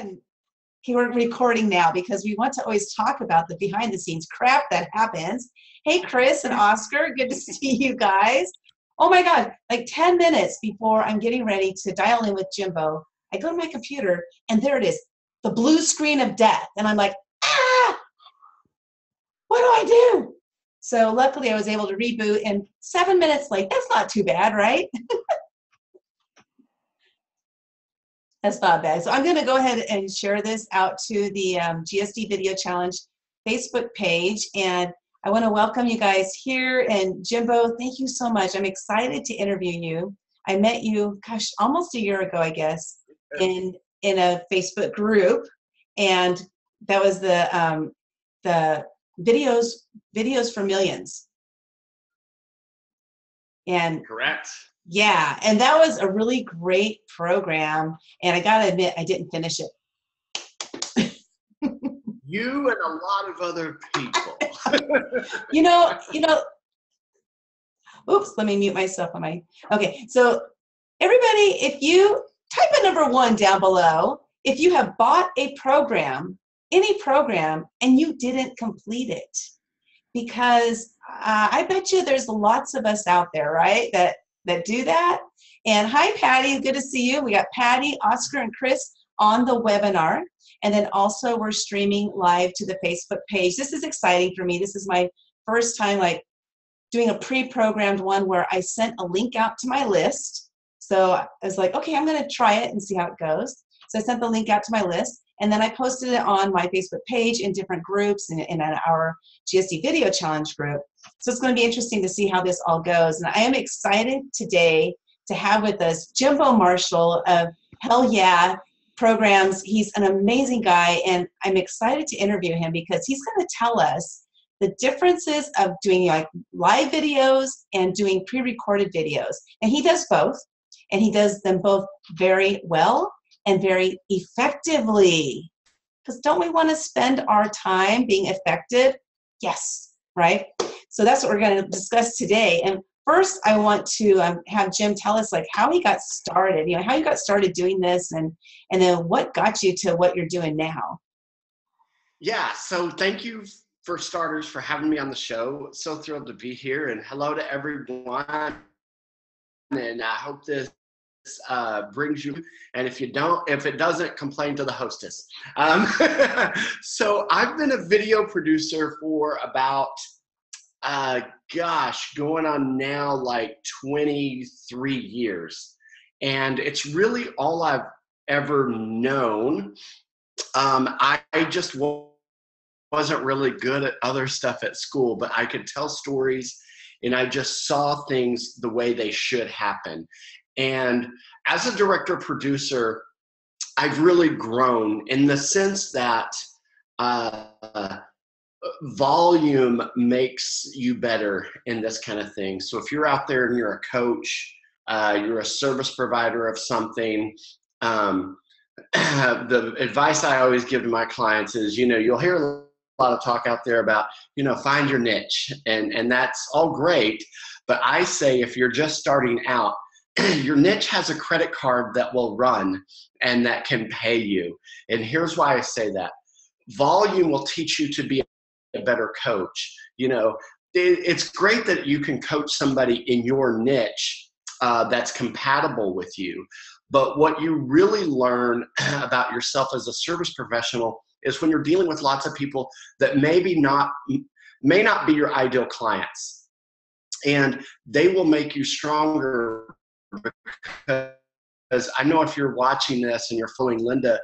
and we're recording now because we want to always talk about the behind the scenes crap that happens. Hey, Chris and Oscar, good to see you guys. Oh my God, like 10 minutes before I'm getting ready to dial in with Jimbo, I go to my computer and there it is, the blue screen of death. And I'm like, ah, what do I do? So luckily I was able to reboot and seven minutes late. That's not too bad, right? That's not bad. So I'm going to go ahead and share this out to the um, GSD Video Challenge Facebook page. And I want to welcome you guys here. And Jimbo, thank you so much. I'm excited to interview you. I met you, gosh, almost a year ago, I guess, in in a Facebook group, and that was the um, the videos videos for millions. And correct. Yeah, and that was a really great program. And I got to admit, I didn't finish it. you and a lot of other people. you know, you know. Oops, let me mute myself on my. Okay, so everybody, if you type a number one down below, if you have bought a program, any program, and you didn't complete it, because uh, I bet you there's lots of us out there, right, that that do that. And hi, Patty. Good to see you. We got Patty, Oscar, and Chris on the webinar. And then also we're streaming live to the Facebook page. This is exciting for me. This is my first time like doing a pre-programmed one where I sent a link out to my list. So I was like, okay, I'm gonna try it and see how it goes. So I sent the link out to my list and then I posted it on my Facebook page in different groups and in our GSD Video Challenge group. So it's going to be interesting to see how this all goes. And I am excited today to have with us Jimbo Marshall of Hell Yeah Programs. He's an amazing guy, and I'm excited to interview him because he's going to tell us the differences of doing like live videos and doing pre-recorded videos. And he does both, and he does them both very well and very effectively. Because don't we want to spend our time being effective? Yes, right? So that's what we're going to discuss today. And first, I want to um, have Jim tell us like how he got started. You know, how you got started doing this, and and then what got you to what you're doing now. Yeah. So thank you for starters for having me on the show. So thrilled to be here, and hello to everyone. And I hope this uh, brings you. And if you don't, if it doesn't, complain to the hostess. Um, so I've been a video producer for about, uh, gosh, going on now like 23 years. And it's really all I've ever known. Um, I, I just wasn't really good at other stuff at school, but I could tell stories and I just saw things the way they should happen. And as a director producer, I've really grown in the sense that uh, volume makes you better in this kind of thing. So if you're out there and you're a coach, uh, you're a service provider of something, um, the advice I always give to my clients is, you know, you'll hear a lot of talk out there about, you know, find your niche, and and that's all great. But I say if you're just starting out, your niche has a credit card that will run and that can pay you. And here's why I say that volume will teach you to be a better coach. You know, it's great that you can coach somebody in your niche uh, that's compatible with you. But what you really learn about yourself as a service professional is when you're dealing with lots of people that maybe not may not be your ideal clients and they will make you stronger because I know if you're watching this and you're following Linda,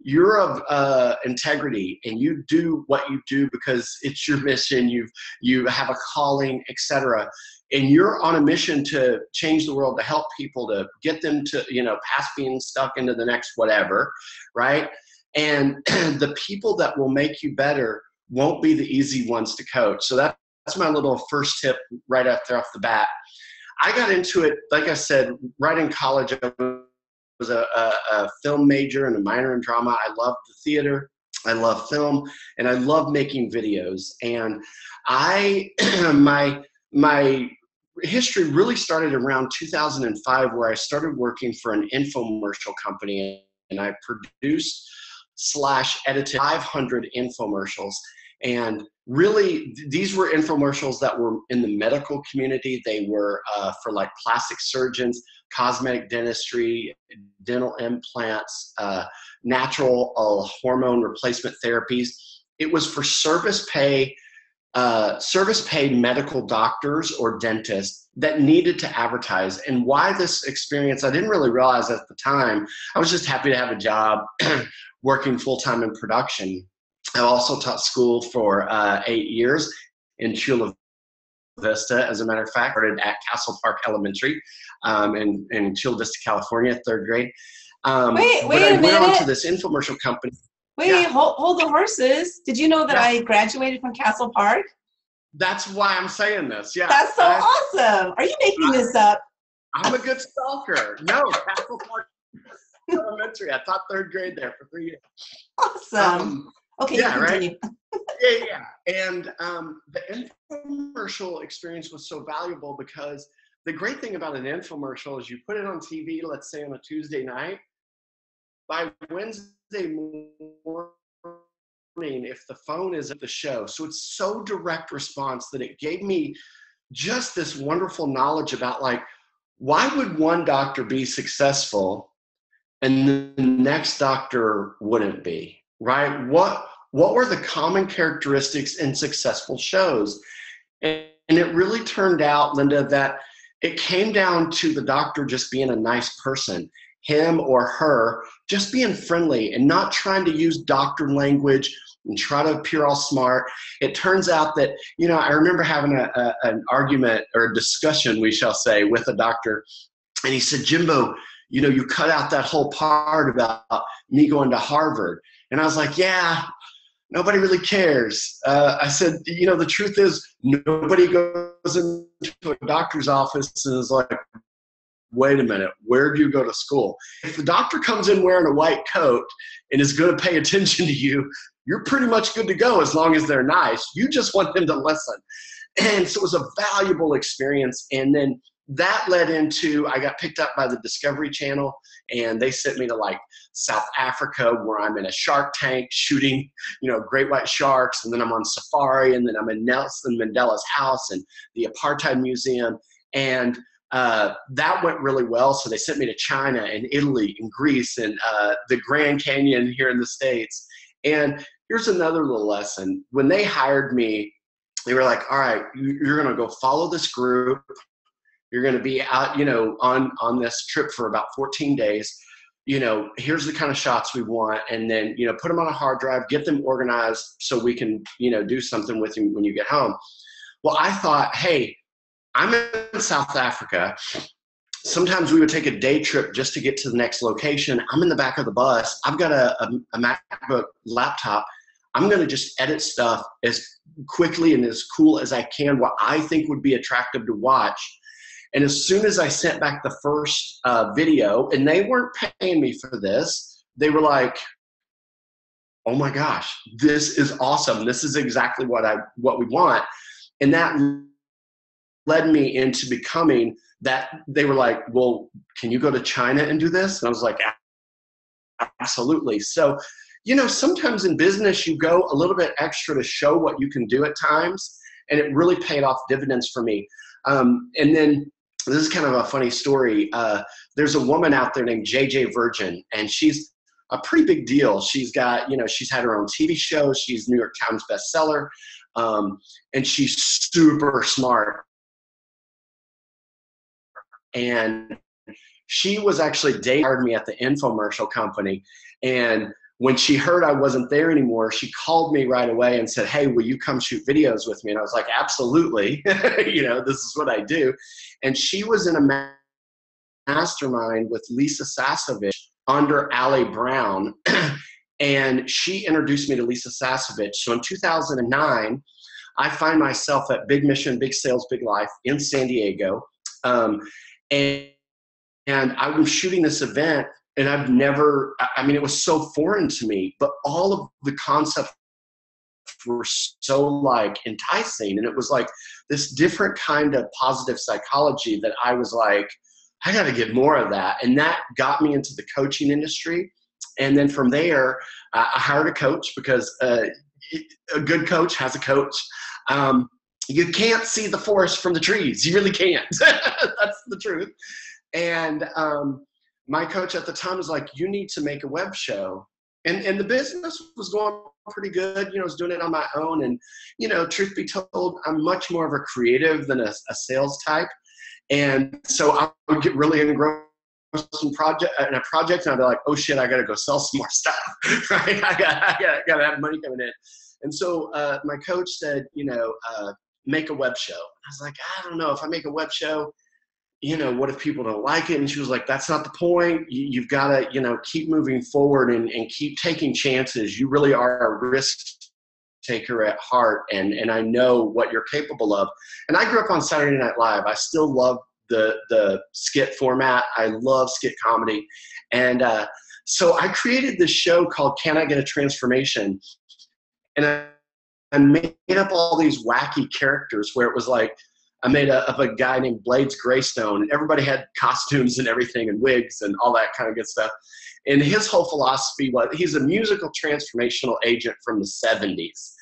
you're of uh, integrity and you do what you do because it's your mission. You you have a calling, etc. And you're on a mission to change the world, to help people, to get them to you know past being stuck into the next whatever, right? And the people that will make you better won't be the easy ones to coach. So that, that's my little first tip right after off the bat. I got into it, like I said, right in college. Was a, a, a film major and a minor in drama. I loved the theater. I love film and I love making videos. And I, my, my history really started around 2005 where I started working for an infomercial company and I produced slash edited 500 infomercials. And really, these were infomercials that were in the medical community. They were uh, for like plastic surgeons, cosmetic dentistry, dental implants, uh, natural uh, hormone replacement therapies. It was for service pay, uh, service pay medical doctors or dentists that needed to advertise. And why this experience, I didn't really realize at the time. I was just happy to have a job working full time in production. I also taught school for uh, eight years in Chula Vista, as a matter of fact, started at Castle Park Elementary um, in, in Chula Vista, California, third grade. Um, wait, wait I a minute. went on to this infomercial company. Wait, Yeah. hold, hold the horses. Did you know that Yeah. I graduated from Castle Park? That's why I'm saying this. Yeah, That's so I, awesome. Are you making this up? I'm a good stalker. No, Castle Park Elementary. I taught third grade there for three years. Awesome. Um, okay, yeah, you right? yeah, yeah. And um, the infomercial experience was so valuable because the great thing about an infomercial is you put it on TV, let's say on a Tuesday night. By Wednesday morning, if the phone is at the show, so it's so direct response that it gave me just this wonderful knowledge about like why would one doctor be successful and the next doctor wouldn't be right what what were the common characteristics in successful shows? And, and it really turned out linda that it came down to the doctor just being a nice person him or her just being friendly and not trying to use doctor language and try to appear all smart. It turns out that you know i remember having a, a, an argument or a discussion we shall say with a doctor and he said jimbo you know you cut out that whole part about me going to harvard. And i was like yeah nobody really cares uh, i said you know the truth is nobody goes into a doctor's office and is like wait a minute where do you go to school if the doctor comes in wearing a white coat and is going to pay attention to you you're pretty much good to go as long as they're nice. You just want them to listen. And so it was a valuable experience. And then that led into I got picked up by the Discovery Channel and they sent me to like South Africa where I'm in a shark tank shooting, you know, great white sharks. And then I'm on safari and then I'm in Nelson Mandela's house and the Apartheid Museum. And uh, that went really well. So they sent me to China and Italy and Greece and uh, the Grand Canyon here in the States. And here's another little lesson. When they hired me, they were like, all right, you- you're going to go follow this group. You're going to be out, you know, on, on this trip for about 14 days. You know, here's the kind of shots we want. And then, you know, put them on a hard drive, get them organized so we can, you know, do something with them when you get home. Well, I thought, hey, I'm in South Africa. Sometimes we would take a day trip just to get to the next location. I'm in the back of the bus. I've got a, a, a MacBook laptop. I'm going to just edit stuff as quickly and as cool as I can, what I think would be attractive to watch. And as soon as I sent back the first uh, video, and they weren't paying me for this, they were like, "Oh my gosh, this is awesome! This is exactly what I what we want." And that led me into becoming that. They were like, "Well, can you go to China and do this?" And I was like, "Absolutely." So you know, sometimes in business you go a little bit extra to show what you can do at times, and it really paid off dividends for me. Um, and then this is kind of a funny story. Uh, there's a woman out there named JJ Virgin, and she's a pretty big deal. She's got, you know, she's had her own TV show. She's New York Times bestseller, um, and she's super smart. And she was actually dating me at the infomercial company, and when she heard I wasn't there anymore, she called me right away and said, Hey, will you come shoot videos with me? And I was like, Absolutely. you know, this is what I do. And she was in a mastermind with Lisa Sasevich under Ali Brown. and she introduced me to Lisa Sasevich. So in 2009, I find myself at Big Mission, Big Sales, Big Life in San Diego. Um, and, and I was shooting this event and I've never, I- mean, it was so foreign to me, but all of the concepts were so like enticing. And it was like this different kind of positive psychology that I was like, I got to get more of that. And that got me into the coaching industry. And then from there, I hired a coach because uh, a good coach has a coach. Um, you can't see the forest from the trees. You really can't. That's the truth. And um, my coach at the time was like, "You need to make a web show." And and the business was going pretty good. You know, I was doing it on my own. And you know, truth be told, I'm much more of a creative than a, a sales type. And so I would get really engrossed in project in a project, and I'd be like, "Oh shit, I got to go sell some more stuff." right? I got I got got to have money coming in. And so uh, my coach said, you know, uh, make a web show. I was like, I don't know if I make a web show, you know, what if people don't like it? And she was like, that's not the point. You, have got to, you know, keep moving forward and, and keep taking chances. You really are a risk taker at heart. And, and I know what you're capable of. And I grew up on Saturday Night Live. I still love the, the skit format. I love skit comedy. And uh, so I created this show called Can I Get a Transformation? And I, I made up all these wacky characters where it was like, I made a, up a guy named Blades Greystone, and everybody had costumes and everything and wigs and all that kind of good stuff. And his whole philosophy was he's a musical transformational agent from the 70s.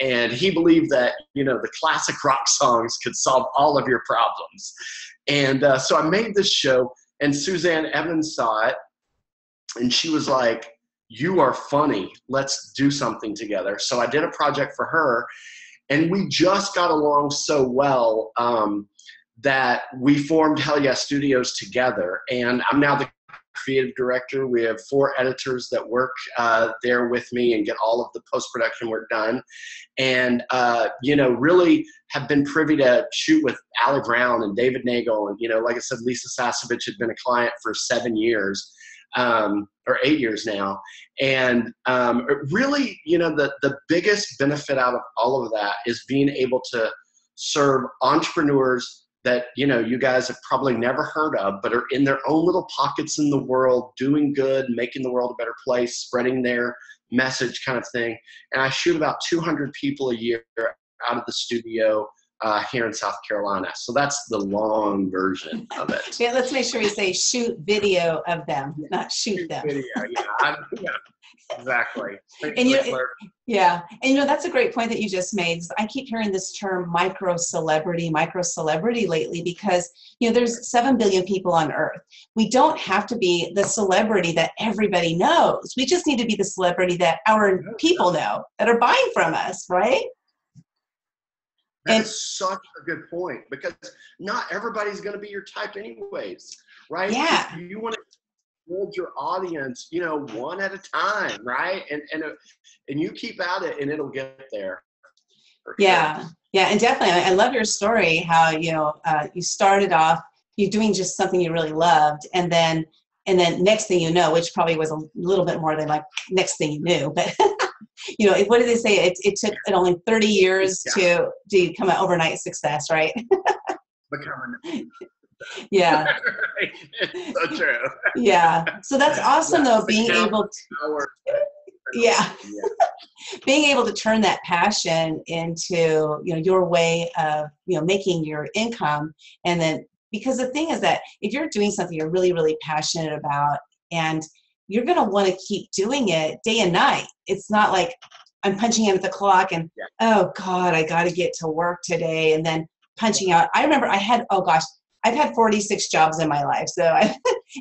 And he believed that, you know, the classic rock songs could solve all of your problems. And uh, so I made this show, and Suzanne Evans saw it, and she was like, You are funny. Let's do something together. So I did a project for her and we just got along so well um, that we formed Hell Yeah Studios together. And I'm now the creative director. We have four editors that work uh, there with me and get all of the post production work done. And, uh, you know, really have been privy to shoot with Ali Brown and David Neagle. And, you know, like I said, Lisa Sasevich had been a client for seven years um, or eight years now. And um, really, you know, the, the biggest benefit out of all of that is being able to serve entrepreneurs that you know you guys have probably never heard of but are in their own little pockets in the world doing good making the world a better place spreading their message kind of thing and i shoot about 200 people a year out of the studio uh, here in South Carolina. So that's the long version of it. yeah, let's make sure we say shoot video of them, not shoot, shoot them. Video, yeah, yeah exactly. and you, yeah, and you know that's a great point that you just made. I keep hearing this term micro celebrity, micro celebrity lately because you know there's seven billion people on Earth. We don't have to be the celebrity that everybody knows. We just need to be the celebrity that our people know that are buying from us, right? That's such a good point because not everybody's going to be your type, anyways, right? Yeah. You want to build your audience, you know, one at a time, right? And and uh, and you keep at it, and it'll get there. Yeah, sure. yeah, and definitely, I love your story. How you know uh, you started off you doing just something you really loved, and then and then next thing you know, which probably was a little bit more than like next thing you knew, but you know, what did they say? It, it took it only 30 years yeah. to, to become an overnight success, right? Becoming. yeah. so true. yeah. So that's awesome yeah, though, being able to. Yeah. yeah. being able to turn that passion into, you know, your way of, you know, making your income and then because the thing is that if you're doing something you're really really passionate about and you're going to want to keep doing it day and night. It's not like I'm punching in at the clock and, yeah. oh God, I got to get to work today. And then punching out. I remember I had, oh gosh, I've had 46 jobs in my life. So I've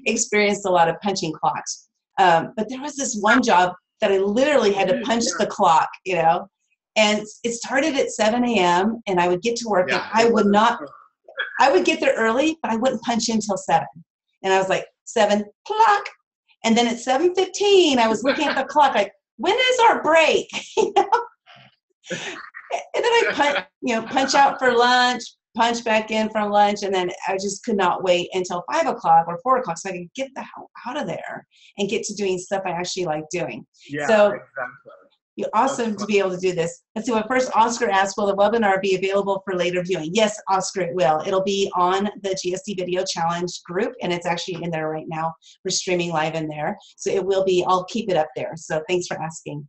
experienced a lot of punching clocks. Um, but there was this one job that I literally had to punch the clock, you know, and it started at 7 a.m. and I would get to work yeah. and I would not, I would get there early, but I wouldn't punch in until 7. And I was like, 7 clock, and then at 7.15, I was looking at the clock like, when is our break? you know? And then I punch, you know, punch out for lunch, punch back in from lunch, and then I just could not wait until five o'clock or four o'clock so I could get the hell out of there and get to doing stuff I actually like doing. Yeah, so exactly. You're awesome to be able to do this. Let's see what first Oscar asked, will the webinar be available for later viewing? Yes, Oscar, it will. It'll be on the GSD Video Challenge group, and it's actually in there right now. We're streaming live in there. So it will be, I'll keep it up there. So thanks for asking.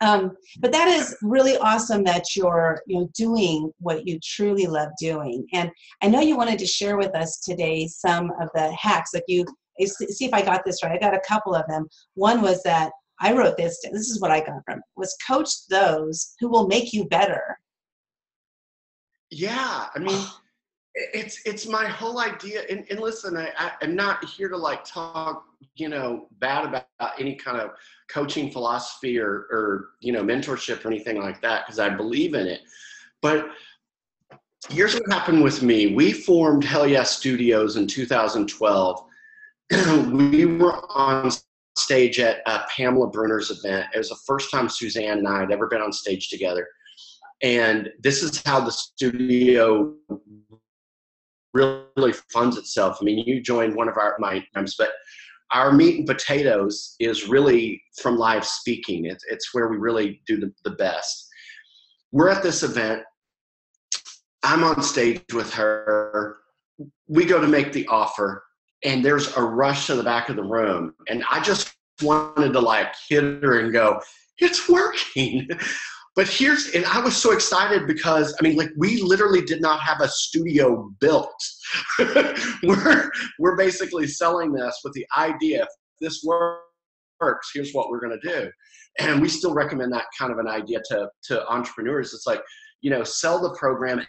Um, but that is really awesome that you're you know doing what you truly love doing and i know you wanted to share with us today some of the hacks like you see if i got this right i got a couple of them one was that I wrote this. This is what I got from it, was coach those who will make you better. Yeah, I mean, oh. it's it's my whole idea. And, and listen, I, I am not here to like talk, you know, bad about any kind of coaching philosophy or or you know mentorship or anything like that because I believe in it. But here's what happened with me. We formed Hell Yeah Studios in 2012. we were on stage at uh, Pamela Bruner's event. It was the first time Suzanne and I had ever been on stage together. And this is how the studio really funds itself. I mean, you joined one of our my times, but our meat and potatoes is really from live speaking. It's, it's where we really do the, the best. We're at this event. I'm on stage with her. We go to make the offer and there's a rush to the back of the room. And I just wanted to like hit her and go, it's working. but here's, and I was so excited because, I mean, like we literally did not have a studio built. we're, we're basically selling this with the idea if this works, here's what we're going to do. And we still recommend that kind of an idea to, to entrepreneurs. It's like, you know, sell the program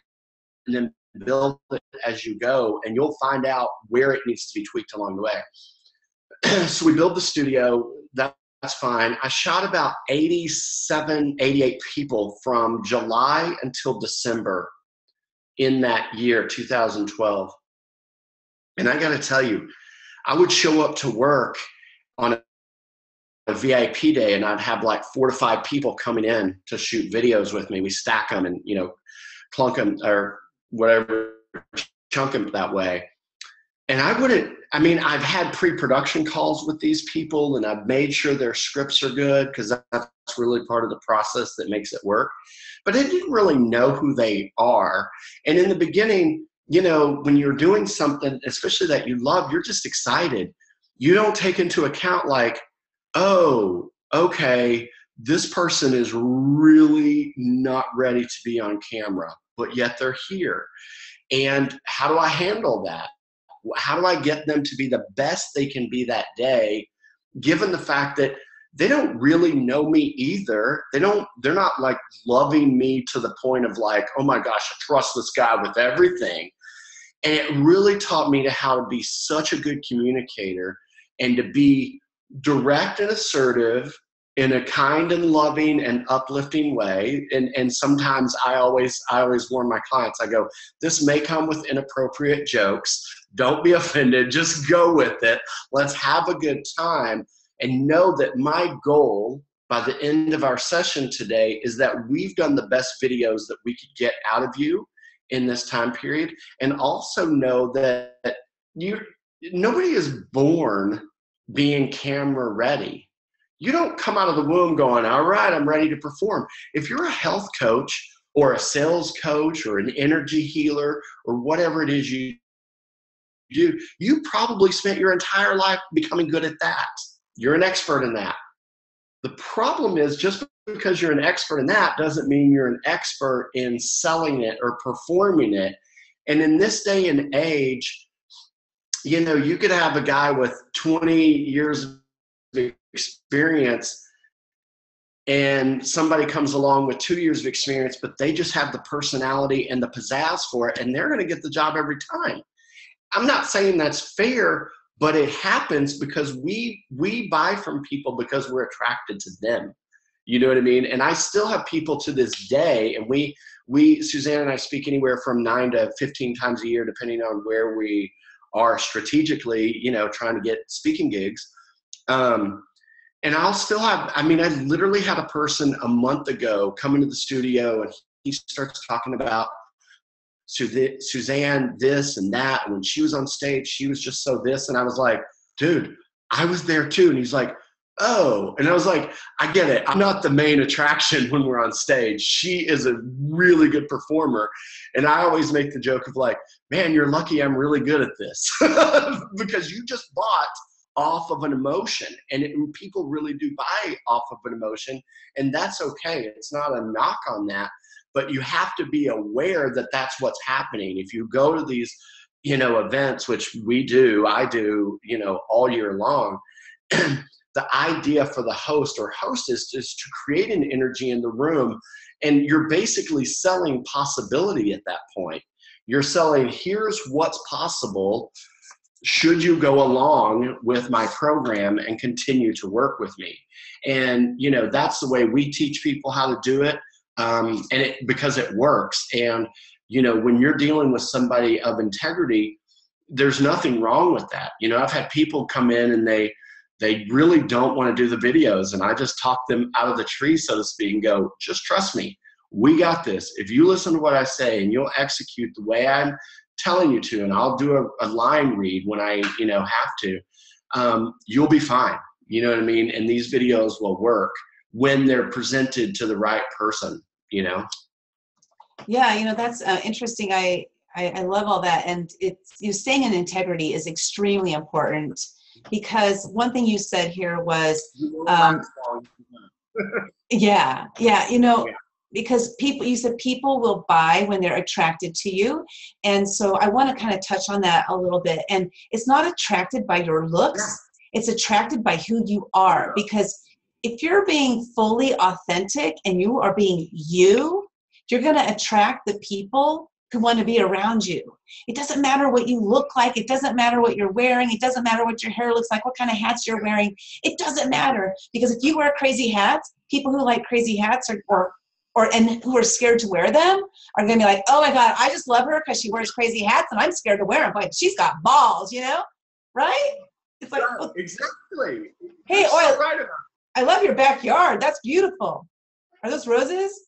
and then build it as you go, and you'll find out where it needs to be tweaked along the way. so we build the studio. That, that's fine. I shot about 87, 88 people from July until December in that year, 2012. And I got to tell you, I would show up to work on a, a, VIP day and I'd have like four to five people coming in to shoot videos with me. We stack them and, you know, plunk them or whatever, chunk them that way. And I wouldn't, I mean, I've had pre production calls with these people and I've made sure their scripts are good because that's really part of the process that makes it work. But I didn't really know who they are. And in the beginning, you know, when you're doing something, especially that you love, you're just excited. You don't take into account, like, oh, okay, this person is really not ready to be on camera but yet they're here. And how do I handle that? How do I get them to be the best they can be that day, given the fact that they don't really know me either. They don't, they're not like loving me to the point of like, oh my gosh, I trust this guy with everything. And it really taught me to how to be such a good communicator and to be direct and assertive in a kind and loving and uplifting way. And and sometimes i always i always warn my clients i go this may come with inappropriate jokes. Don't be offended. Just go with it. Let's have a good time. And know that my goal by the end of our session today is that we've done the best videos that we could get out of you in this time period. And also know that you nobody is born being camera ready you don't come out of the womb going, all right, I'm ready to perform. If you're a health coach or a sales coach or an energy healer or whatever it is you do, you probably spent your entire life becoming good at that. You're an expert in that. The problem is just because you're an expert in that doesn't mean you're an expert in selling it or performing it. And in this day and age, you know, you could have a guy with 20 years experience and somebody comes along with two years of experience, but they just have the personality and the pizzazz for it, and they're going to get the job every time. I'm not saying that's fair, but it happens because we we buy from people because we're attracted to them. You know what I mean? And I still have people to this day, and we we Suzanne and I speak anywhere from nine to fifteen times a year, depending on where we are strategically. You know, trying to get speaking gigs. Um, and I'll still have, I mean, I literally had a person a month ago come into the studio and he starts talking about Suzanne this and that. And when she was on stage, she was just so this. And I was like, dude, I was there too. And he's like, oh. And I was like, I get it. I'm not the main attraction when we're on stage. She is a really good performer. And I always make the joke of like, man, you're lucky I'm really good at this because you just bought off of an emotion and, it, people really do buy off of an emotion and that's okay. It's not a knock on that but you have to be aware that that's what's happening. If you go to these you know events which we do i do you know all year long the idea for the host or hostess is to create an energy in the room and you're basically selling possibility at that point. You're selling here's what's possible should you go along with my program and continue to work with me? And you know that's the way we teach people how to do it um, and it because it works. And you know when you're dealing with somebody of integrity there's nothing wrong with that. You know i've had people come in and they they really don't want to do the videos and i just talk them out of the tree so to speak and go just trust me. We got this. If you listen to what i say and you'll execute the way i'm telling you to and i'll do a, a line read when i you know have to um, you'll be fine. You know what i mean? And these videos will work when they're presented to the right person you know? Yeah you know that's uh, interesting. I, I i love all that. And it's you know, staying in integrity is extremely important because one thing you said here was um, yeah yeah you know Yeah. Because people you said people will buy when they're attracted to you. And so i want to kind of touch on that a little bit. And it's not attracted by your looks. It's attracted by who you are. Because if you're being fully authentic and you are being you you're going to attract the people who want to be around you. It doesn't matter what you look like. It doesn't matter what you're wearing. It doesn't matter what your hair looks like what kind of hats you're wearing. It doesn't matter. Because if you wear crazy hats people who like crazy hats or or, or and who are scared to wear them are going to be like oh my god i just love her because she wears crazy hats and i'm scared to wear them but she's got balls you know right it's like Yeah, well, exactly Hey, You're so Oil- right about i love your backyard that's beautiful are those roses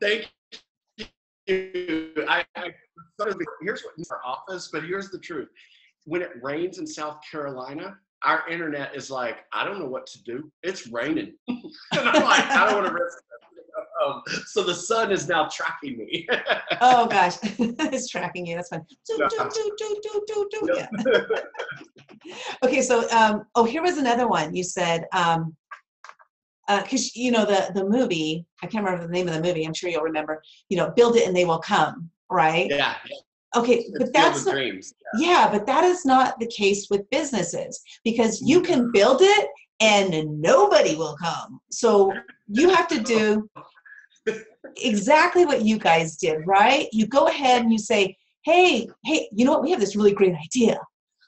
Thank you. I, I here's what in our office, but here's the truth. When it rains in South Carolina, our internet is like, I don't know what to do. It's raining. and I'm like, I don't want to risk it. Um, so the sun is now tracking me. oh gosh. It's tracking you. That's do, do, do. Yeah. okay so um oh here was another one. You said um because you know the the movie i can't remember the name of the movie. I'm sure you'll remember. You know build it and they will come right? Yeah, okay it's but that's not, dreams. yeah. But that is not the case with businesses because you can build it and nobody will come. So you have to do exactly what you guys did right? You go ahead and you say hey hey you know what? We have this really great idea.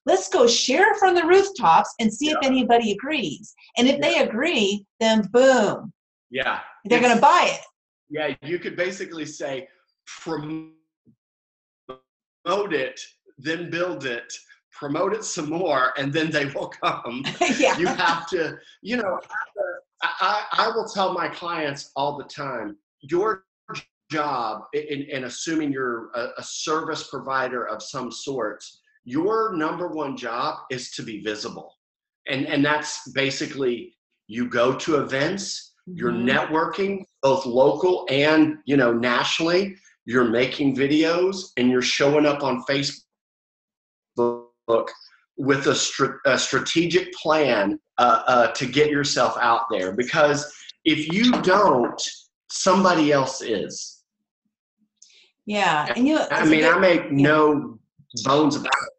Let's go share from the rooftops and see if anybody agrees. And if they agree then boom. Yeah. they're going to buy it. Yeah, you could basically say promote it, then build it, promote it some more, and then they will come. yeah You have to, you know, I, I, I will tell my clients all the time your job, in, in assuming you're a, a service provider of some sort, your number one job is to be visible. And, and that's basically you go to events, you're Mhm. networking both local and you know nationally you're making videos and you're showing up on facebook with a, str- a strategic plan uh, uh, to get yourself out there. Because if you don't somebody else is. Yeah and you i mean good- i make no bones about it.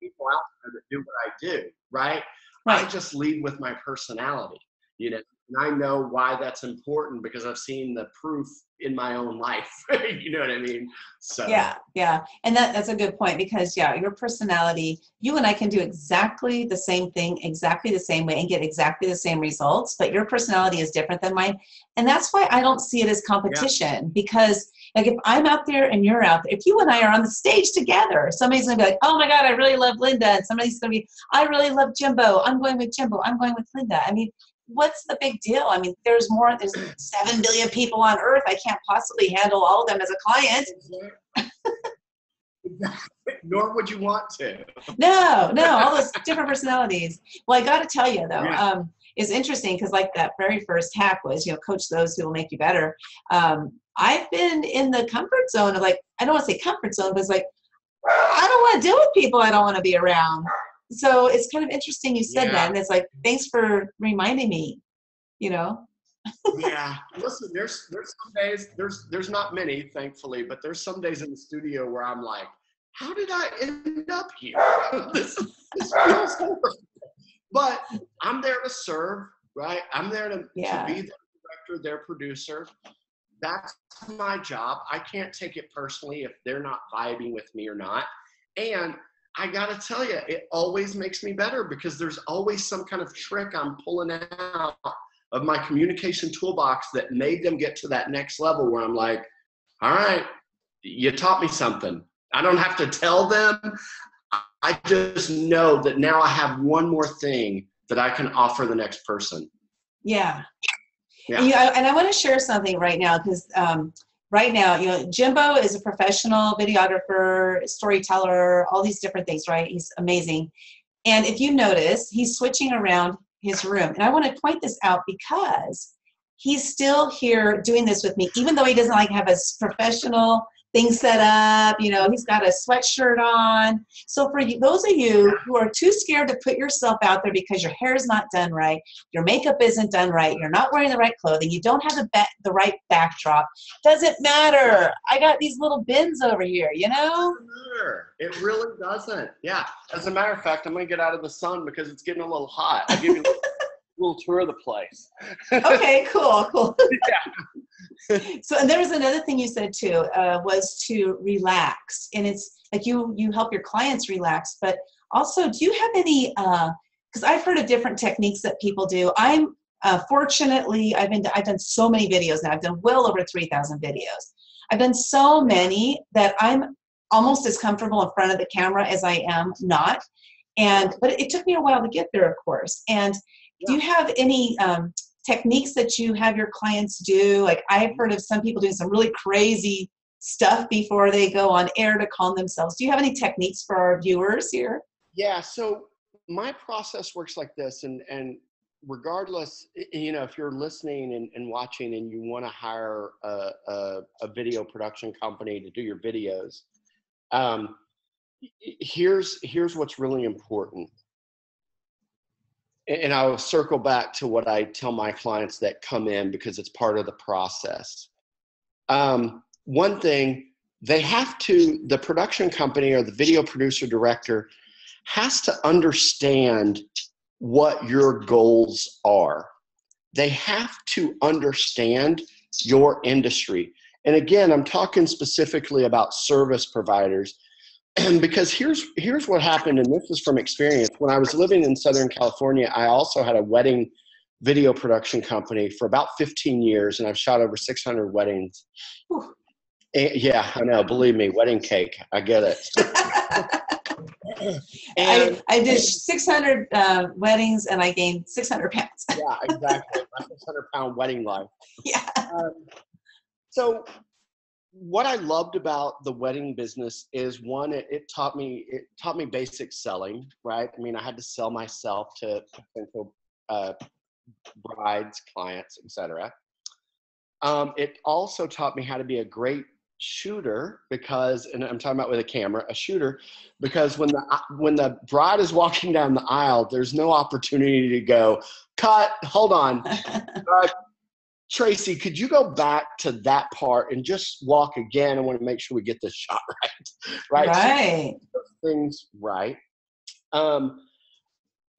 People out there that do what i do right? I just lead with my personality, you know, and I know why that's important because I've seen the proof in my own life. you know what I mean? So yeah yeah. And that that's a good point because yeah your personality you and i can do exactly the same thing exactly the same way and get exactly the same results but your personality is different than mine. And that's why i don't see it as competition because like if i'm out there and you're out there if you and i are on the stage together somebody's gonna be like oh my god i really love linda. And somebody's gonna be i really love jimbo. I'm going with jimbo. I'm going with linda. I mean what's the big deal i mean there's more there's 7 billion people on earth i can't possibly handle all of them as a client Nor would you want to. No, no, all those different personalities. Well, I got to tell you though, Yeah. um, it's interesting because like that very first hack was, you know, coach those who will make you better. Um, I've been in the comfort zone of like, I don't want to say comfort zone, but it's like, I don't want to deal with people I don't want to be around. So it's kind of interesting you said Yeah. that, and it's like, thanks for reminding me. You know, yeah. Listen, there's there's some days there's there's not many, thankfully, but there's some days in the studio where I'm like, how did I end up here? this, this feels horrible. but I'm there to serve, right? I'm there to, Yeah. to be their director, their producer. That's my job. I can't take it personally if they're not vibing with me or not. And I gotta tell you, it always makes me better because there's always some kind of trick I'm pulling out of my communication toolbox that made them get to that next level where I'm like, all right, you taught me something. I don't have to tell them. I just know that now I have one more thing that I can offer the next person. Yeah. Yeah. And, you, I, and I want to share something right now because um, right now, you know, Jimbo is a professional videographer, storyteller, all these different things, right? He's amazing. And if you notice, he's switching around his room. And I want to point this out because he's still here doing this with me, even though he doesn't like have a professional thing set up. You know, he's got a sweatshirt on. So for you, those of you who are too scared to put yourself out there because your hair is not done right, your makeup isn't done right, you're not wearing the right clothing, you don't have the ba- the right backdrop, doesn't matter. I got these little bins over here, you know? It really doesn't. Yeah. As a matter of fact, I'm gonna get out of the sun because it's getting a little hot. I'll give you a little tour of the place. Okay, cool, cool. so and there was another thing you said too uh, was to relax. And it's like you you help your clients relax but also do you have any because i've heard of different techniques that people do. I'm uh, fortunately i've been i've done so many videos now. I've done well over 3000 videos. I've done so many that i'm almost as comfortable in front of the camera as i am not. And but it took me a while to get there of course. And do you have any um, techniques that you have your clients do? Like I've heard of some people doing some really crazy stuff before they go on air to calm themselves. Do you have any techniques for our viewers here? Yeah. So my process works like this, and and regardless, you know, if you're listening and, and watching and you want to hire a, a, a video production company to do your videos, um, here's here's what's really important. And I'll circle back to what I tell my clients that come in because it's part of the process. Um, one thing they have to, the production company or the video producer director has to understand what your goals are. They have to understand your industry. And again, I'm talking specifically about service providers because here's here's what happened and this is from experience. When I was living in Southern California, I also had a wedding video production company for about 15 years and I've shot over 600 weddings. And- yeah, I know, believe me, wedding cake. I get it. I, I did 600 uh, weddings and I gained 600 pounds. yeah, exactly. My 600 pound wedding life. yeah. Um, so, what I loved about the wedding business is one, it, it taught me it taught me basic selling. Right. I mean, I had to sell myself to potential uh, brides, clients, etc. Um, it also taught me how to be a great shooter because, and I'm talking about with a camera, a shooter, because when the when the bride is walking down the aisle, there's no opportunity to go cut. Hold on, uh, Tracy, could you go back to that part and just walk again? I want to make sure we get this shot right. Right. So right. things right. Um,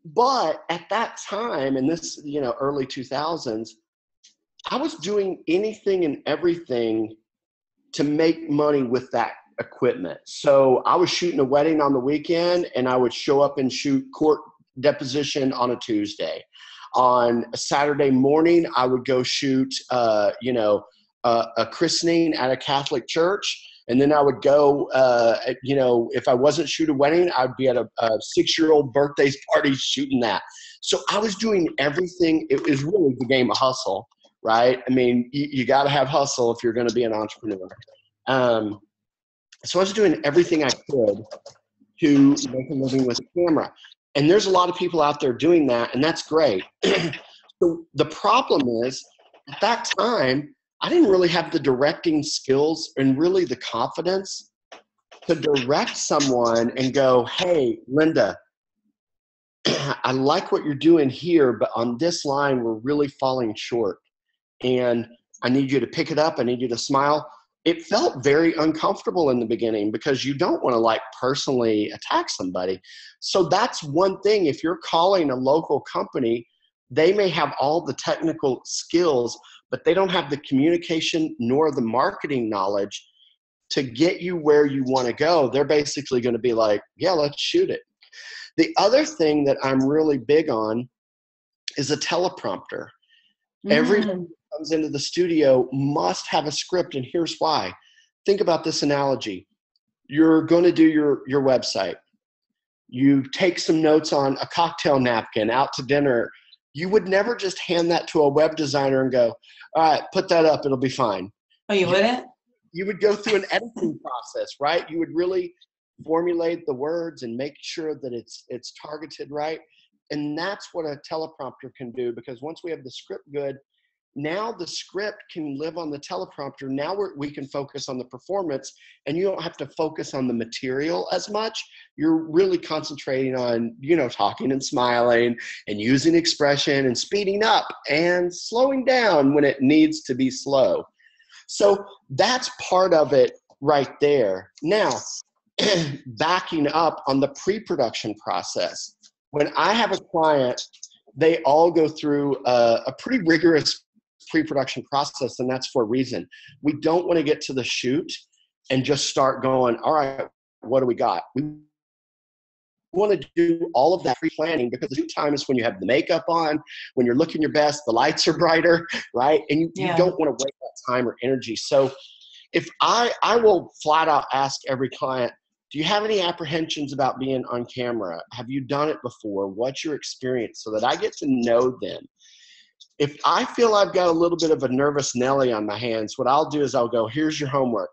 but at that time, in this, you know, early 2000s, I was doing anything and everything to make money with that equipment. So I was shooting a wedding on the weekend and I would show up and shoot court deposition on a Tuesday. On a Saturday morning, I would go shoot, uh, you know, uh, a christening at a Catholic church. And then I would go, uh, you know, if I wasn't shooting a wedding, I'd be at a, a six year old birthday party shooting that. So I was doing everything. It was really the game of hustle, right? I mean, you, you got to have hustle if you're going to be an entrepreneur. Um, so I was doing everything I could to make a living with a camera. And there's a lot of people out there doing that, and that's great. the problem is, at that time, I didn't really have the directing skills and really the confidence to direct someone and go, hey, Linda, I like what you're doing here, but on this line, we're really falling short. And I need you to pick it up. I need you to smile. It felt very uncomfortable in the beginning because you don't want to like personally attack somebody. So that's one thing. If you're calling a local company, they may have all the technical skills, but they don't have the communication nor the marketing knowledge to get you where you want to go. They're basically going to be like, yeah, let's shoot it. The other thing that I'm really big on is a teleprompter. Mm. Every comes into the studio must have a script, and here's why. Think about this analogy. You're going to do your, your website. You take some notes on a cocktail napkin out to dinner. You would never just hand that to a web designer and go, all right, put that up, it'll be fine. Oh, you wouldn't? You would go through an editing process, right? You would really formulate the words and make sure that it's it's targeted right and that's what a teleprompter can do because once we have the script good now the script can live on the teleprompter. Now we can focus on the performance and you don't have to focus on the material as much. You're really concentrating on you know talking and smiling and using expression and speeding up and slowing down when it needs to be slow. So that's part of it right there. Now backing up on the pre-production process. When i have a client they all go through a, a pretty rigorous pre-production process and that's for a reason. We don't want to get to the shoot and just start going all right what do we got? We want to do all of that pre-planning because the shoot time is when you have the makeup on when you're looking your best the lights are brighter right? And you, yeah. you don't want to waste that time or energy. So if i i will flat out ask every client do you have any apprehensions about being on camera? Have you done it before? What's your experience? So that i get to know them if I feel I've got a little bit of a nervous Nelly on my hands, what I'll do is I'll go, here's your homework.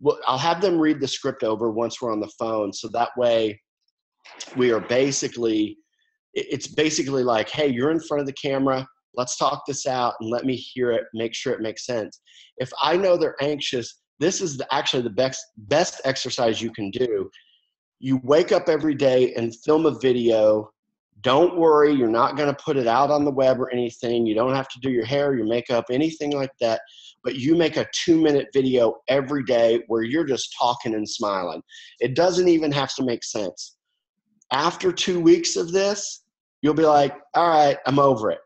Well, I'll have them read the script over once we're on the phone. So that way we are basically, it's basically like, hey, you're in front of the camera. Let's talk this out and let me hear it, make sure it makes sense. If I know they're anxious, this is the, actually the best, best exercise you can do. You wake up every day and film a video don't worry, you're not going to put it out on the web or anything. You don't have to do your hair, your makeup, anything like that. But you make a two minute video every day where you're just talking and smiling. It doesn't even have to make sense. After two weeks of this, you'll be like, all right, I'm over it.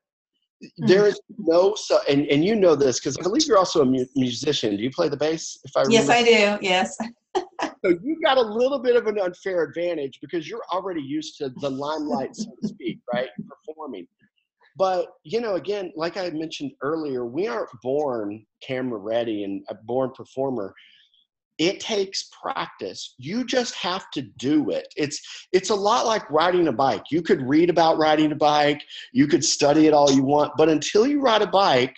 Mm-hmm. There is no so, and, and you know this because I believe you're also a mu- musician. Do you play the bass? If I yes, I do. Yes. so you got a little bit of an unfair advantage because you're already used to the limelight, so to speak, right? Performing. But you know, again, like I mentioned earlier, we aren't born camera ready and a born performer. It takes practice. You just have to do it. It's it's a lot like riding a bike. You could read about riding a bike, you could study it all you want, but until you ride a bike,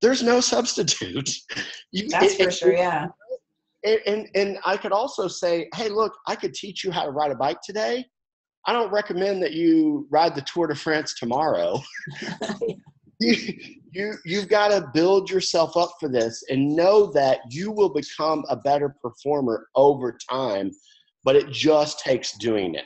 there's no substitute. You, That's it, for sure, yeah and, and, and I could also say, hey, look, I could teach you how to ride a bike today. I don't recommend that you ride the Tour de France tomorrow. you, you you've got to build yourself up for this and know that you will become a better performer over time, but it just takes doing it.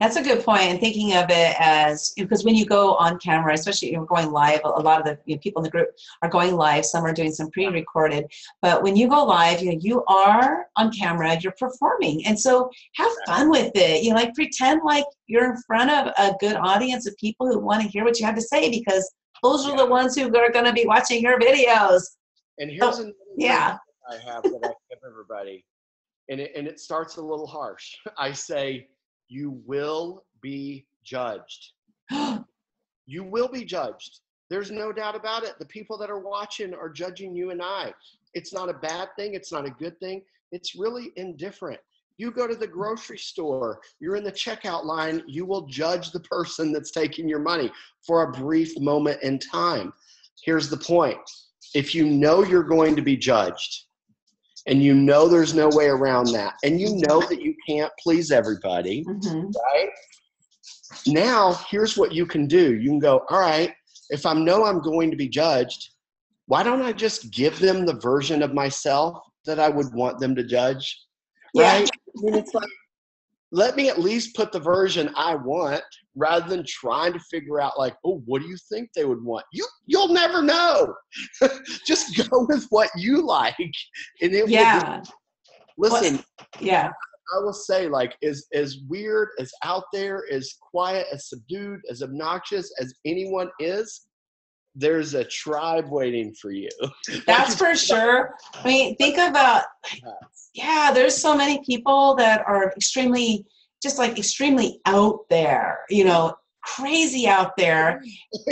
That's a good point. And thinking of it as because when you go on camera, especially you're going live, a lot of the you know, people in the group are going live. Some are doing some pre-recorded, but when you go live, you know you are on camera. You're performing, and so have fun with it. You know, like pretend like you're in front of a good audience of people who want to hear what you have to say because those are the ones who are going to be watching your videos. And here's so, yeah I have that I give everybody, and it, and it starts a little harsh. I say you will be judged. you will be judged. There's no doubt about it. The people that are watching are judging you and I. It's not a bad thing, it's not a good thing. It's really indifferent. You go to the grocery store, you're in the checkout line, you will judge the person that's taking your money for a brief moment in time. Here's the point if you know you're going to be judged, and you know there's no way around that. And you know that you can't please everybody mm-hmm. right? Now here's what you can do. You can go all right if i know i'm going to be judged why don't i just give them the version of myself that i would want them to judge? Right? Yeah. I mean, it's like let me at least put the version I want rather than trying to figure out like, oh, what do you think they would want? You you'll never know. Just go with what you like. And it yeah. Will be, listen. Yeah. I will say, like, as as weird, as out there, as quiet, as subdued, as obnoxious as anyone is, there's a tribe waiting for you. That's for sure. I mean, think about yeah, there's so many people that are extremely just like extremely out there, you know, crazy out there.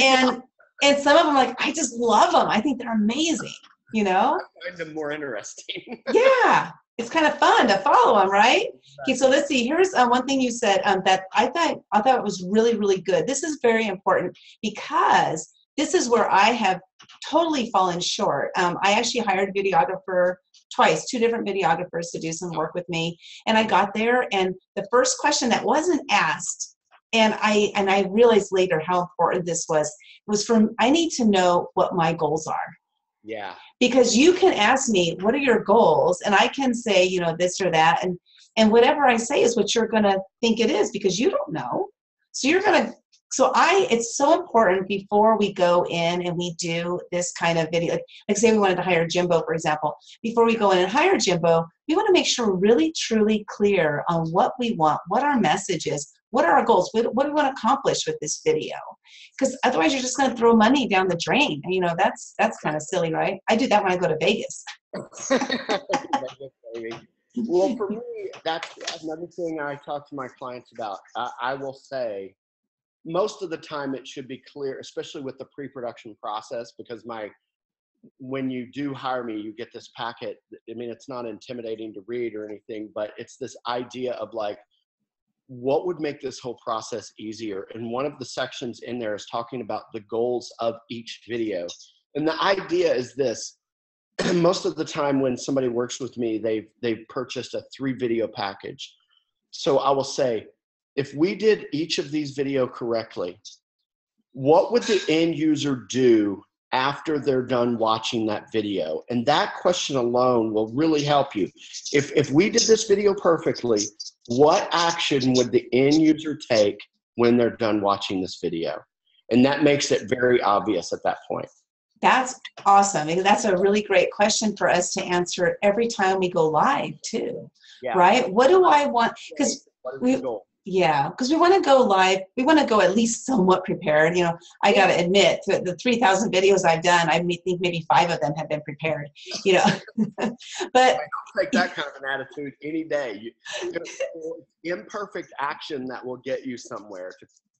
And and some of them like I just love them. I think they're amazing, you know? I find them more interesting. yeah. It's kind of fun to follow them, right? Okay, so let's see. Here's uh, one thing you said um, that I thought I thought was really, really good. This is very important because this is where I have totally fallen short. Um, I actually hired a videographer twice, two different videographers to do some work with me. And I got there, and the first question that wasn't asked, and I and I realized later how important this was, was from I need to know what my goals are. Yeah. Because you can ask me, what are your goals? And I can say, you know, this or that. And and whatever I say is what you're gonna think it is because you don't know. So you're gonna so I, it's so important before we go in and we do this kind of video, like, say we wanted to hire Jimbo, for example, before we go in and hire Jimbo, we want to make sure we're really truly clear on what we want, what our message is, what are our goals, what, what do we want to accomplish with this video? Because otherwise you're just going to throw money down the drain. You know, that's, that's kind of silly, right? I do that when I go to Vegas. well, for me, that's another thing I talk to my clients about. I, I will say, most of the time it should be clear, especially with the pre-production process, because my when you do hire me, you get this packet. I mean, it's not intimidating to read or anything, but it's this idea of like, what would make this whole process easier? And one of the sections in there is talking about the goals of each video. And the idea is this most of the time when somebody works with me, they've, they've purchased a three video package. So I will say, if we did each of these video correctly, what would the end user do after they're done watching that video? And that question alone will really help you. If, if we did this video perfectly, what action would the end user take when they're done watching this video? And that makes it very obvious at that point. That's awesome. That's a really great question for us to answer every time we go live, too. Yeah. Right? What do I want? Because we, yeah, because we want to go live. We want to go at least somewhat prepared. You know, I got to admit, the 3,000 videos I've done, I think maybe five of them have been prepared. You know, but I'll take that kind of an attitude any day. You, imperfect action that will get you somewhere.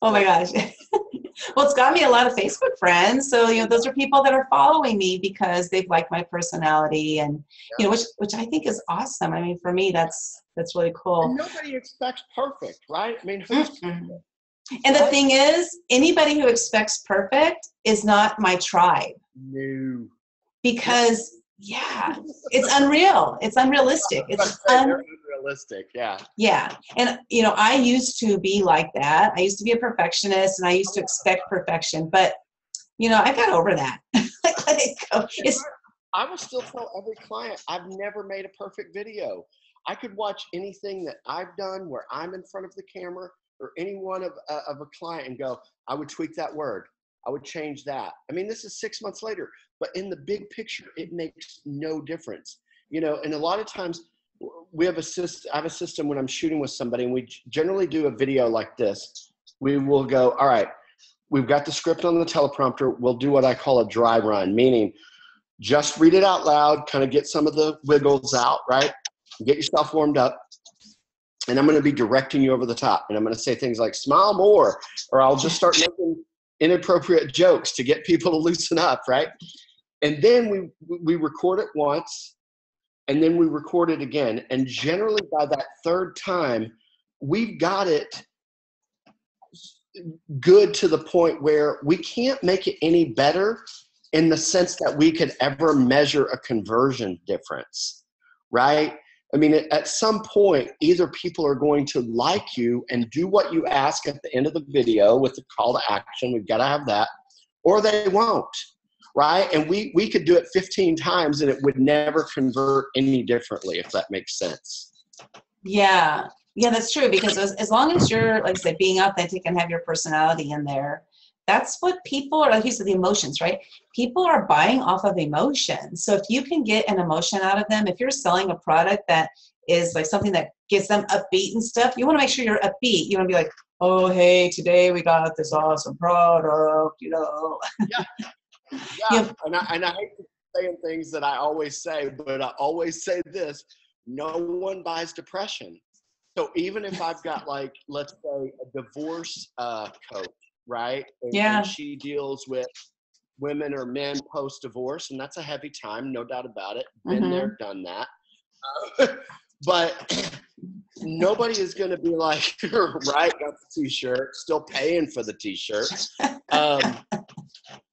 Oh my gosh. well, it's got me a lot of Facebook friends. So, you know, those are people that are following me because they've liked my personality and, yeah. you know, which, which I think is awesome. I mean, for me, that's, that's really cool. And nobody expects perfect, right? I mean, who's mm-hmm. And the thing is, anybody who expects perfect is not my tribe. No. Because yeah, it's unreal. It's unrealistic. It's un- unrealistic. Yeah. Yeah, and you know, I used to be like that. I used to be a perfectionist, and I used to expect perfection. But you know, I got over that. let it go. It's, I will still tell every client I've never made a perfect video. I could watch anything that I've done where I'm in front of the camera or any one of, uh, of a client and go, I would tweak that word. I would change that. I mean, this is six months later, but in the big picture, it makes no difference. You know, and a lot of times we have a system, I have a system when I'm shooting with somebody and we generally do a video like this. We will go, all right, we've got the script on the teleprompter. We'll do what I call a dry run, meaning just read it out loud, kind of get some of the wiggles out, right? get yourself warmed up and I'm going to be directing you over the top. And I'm going to say things like smile more, or I'll just start making inappropriate jokes to get people to loosen up, right? And then we, we record it once and then we record it again. And generally by that third time, we've got it good to the point where we can't make it any better in the sense that we could ever measure a conversion difference, right? I mean, at some point, either people are going to like you and do what you ask at the end of the video with the call to action. We've got to have that, or they won't, right? And we we could do it 15 times and it would never convert any differently, if that makes sense. Yeah, Yeah, that's true because as, as long as you're, like I said, being authentic and have your personality in there, that's what people are, like you said, the emotions, right? People are buying off of emotions. So if you can get an emotion out of them, if you're selling a product that is like something that gets them upbeat and stuff, you want to make sure you're upbeat. You want to be like, oh, hey, today we got this awesome product, you know. Yeah. Yeah. And, I, and I hate saying things that I always say, but I always say this no one buys depression. So even if I've got like, let's say a divorce uh, coach, right? And, Yeah. And she deals with women or men post divorce, and that's a heavy time, no doubt about it. Been Mhm. there, done that. Uh, but nobody is going to be like, right, got the t-shirt, still paying for the t-shirt. Um, but no one-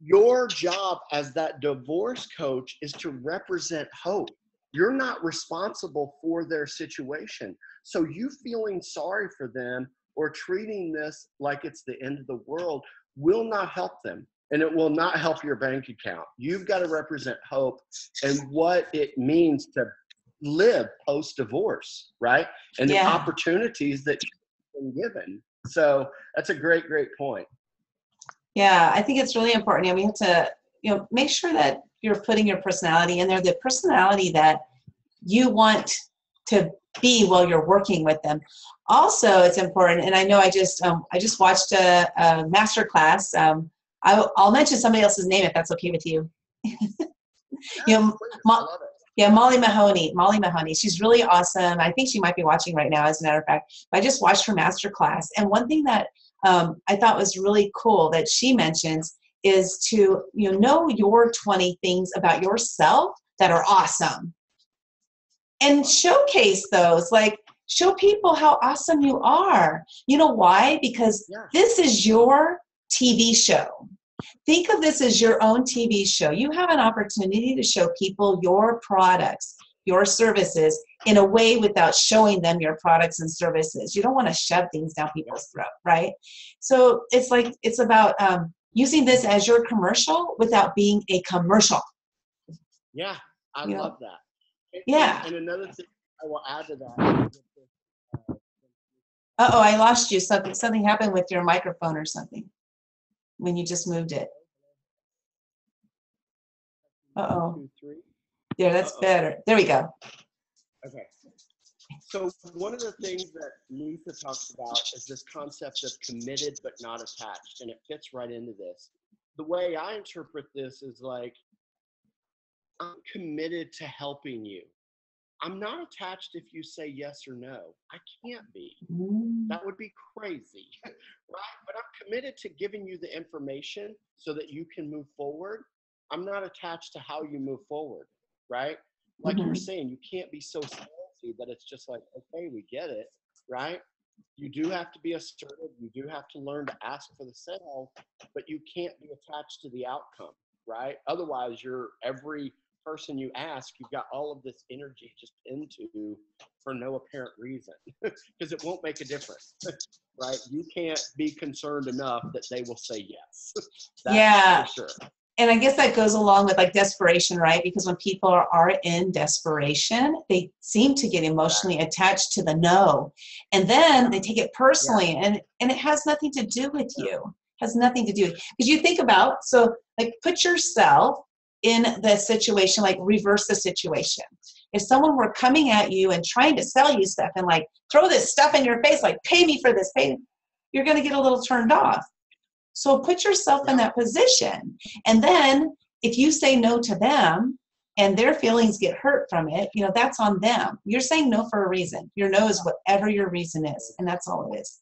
your job as that divorce coach is to represent hope. You're not responsible for their situation. So you feeling sorry for them or treating this like it's the end of the world will not help them and it will not help your bank account. You've got to represent hope and what it means to live post divorce, right? And the opportunities that you've been given. So that's a great, great point. Yeah, I think it's really important. You know, we have to, you know, make sure that you're putting your personality in there, the personality that you want to be while you're working with them. Also, it's important, and I know I just um, I just watched a, a master class. Um, I, I'll mention somebody else's name if that's okay with you. You know, Please, Ma- I love it. Yeah, Molly Mahoney. Molly Mahoney. She's really awesome. I think she might be watching right now, as a matter of fact. I just watched her master class, and one thing that um, I thought was really cool that she mentions is to you know know your 20 things about yourself that are awesome, and showcase those. Like show people how awesome you are. You know why? Because Yeah. this is your TV show. Think of this as your own TV show. You have an opportunity to show people your products, your services in a way without showing them your products and services. You don't want to shove things down people's throat, right? So it's like it's about um, using this as your commercial without being a commercial. Yeah, I You know? love that. And- Yeah. And, and another thing I will add to that, uh, oh, I lost you. Something something happened with your microphone or something when you just moved it. Uh oh. two. There, that's Uh-oh. better. There we go. Okay. So one of the things that Lisa talks about is this concept of committed but not attached, and it fits right into this. The way I interpret this is like, I'm committed to helping you. I'm not attached if you say yes or no. I can't be. Mm, That would be crazy, right? But I'm committed to giving you the information so that you can move forward. I'm not attached to how you move forward, right? Like you were Mhm. saying, you can't be so salesy that it's just like, okay, we get it, right? You do have to be assertive. You do have to learn to ask for the sale, but you can't be attached to the outcome, right? Otherwise, you're every person you ask, you've got all of this energy just into for no apparent reason because it won't make a difference, right? You can't be concerned enough that they will say yes. That's Yeah. for sure. And I guess that goes along with like desperation, right? Because when people are, are in desperation, they seem to get emotionally attached to the no. And then they take it personally and, and it has nothing to do with you. Has nothing to do with because you think about so like put yourself in the situation, like reverse the situation. If someone were coming at you and trying to sell you stuff and like throw this stuff in your face, like pay me for this, pay you're gonna get a little turned off. So put yourself in that position. And then if you say no to them and their feelings get hurt from it, you know, that's on them. You're saying no for a reason. Your no is whatever your reason is, and that's all it is.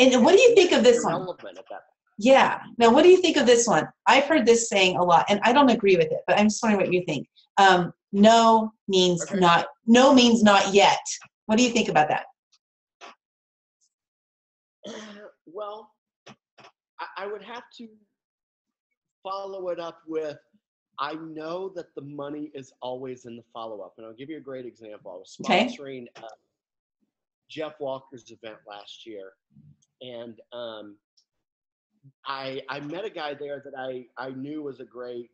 And what do you think of this one? Irrelevant at that Yeah. Now, what do you think of this one? I've heard this saying a lot, and I don't agree with it, but I'm just wondering what you think. Um, no means not. No means not yet. What do you think about that? well, I, would have to follow it up with I know that the money is always in the follow up. And I'll give you a great example. I was Okay. sponsoring uh, Jeff Walker's event last year. And um, I, I met a guy there that I, I knew was a great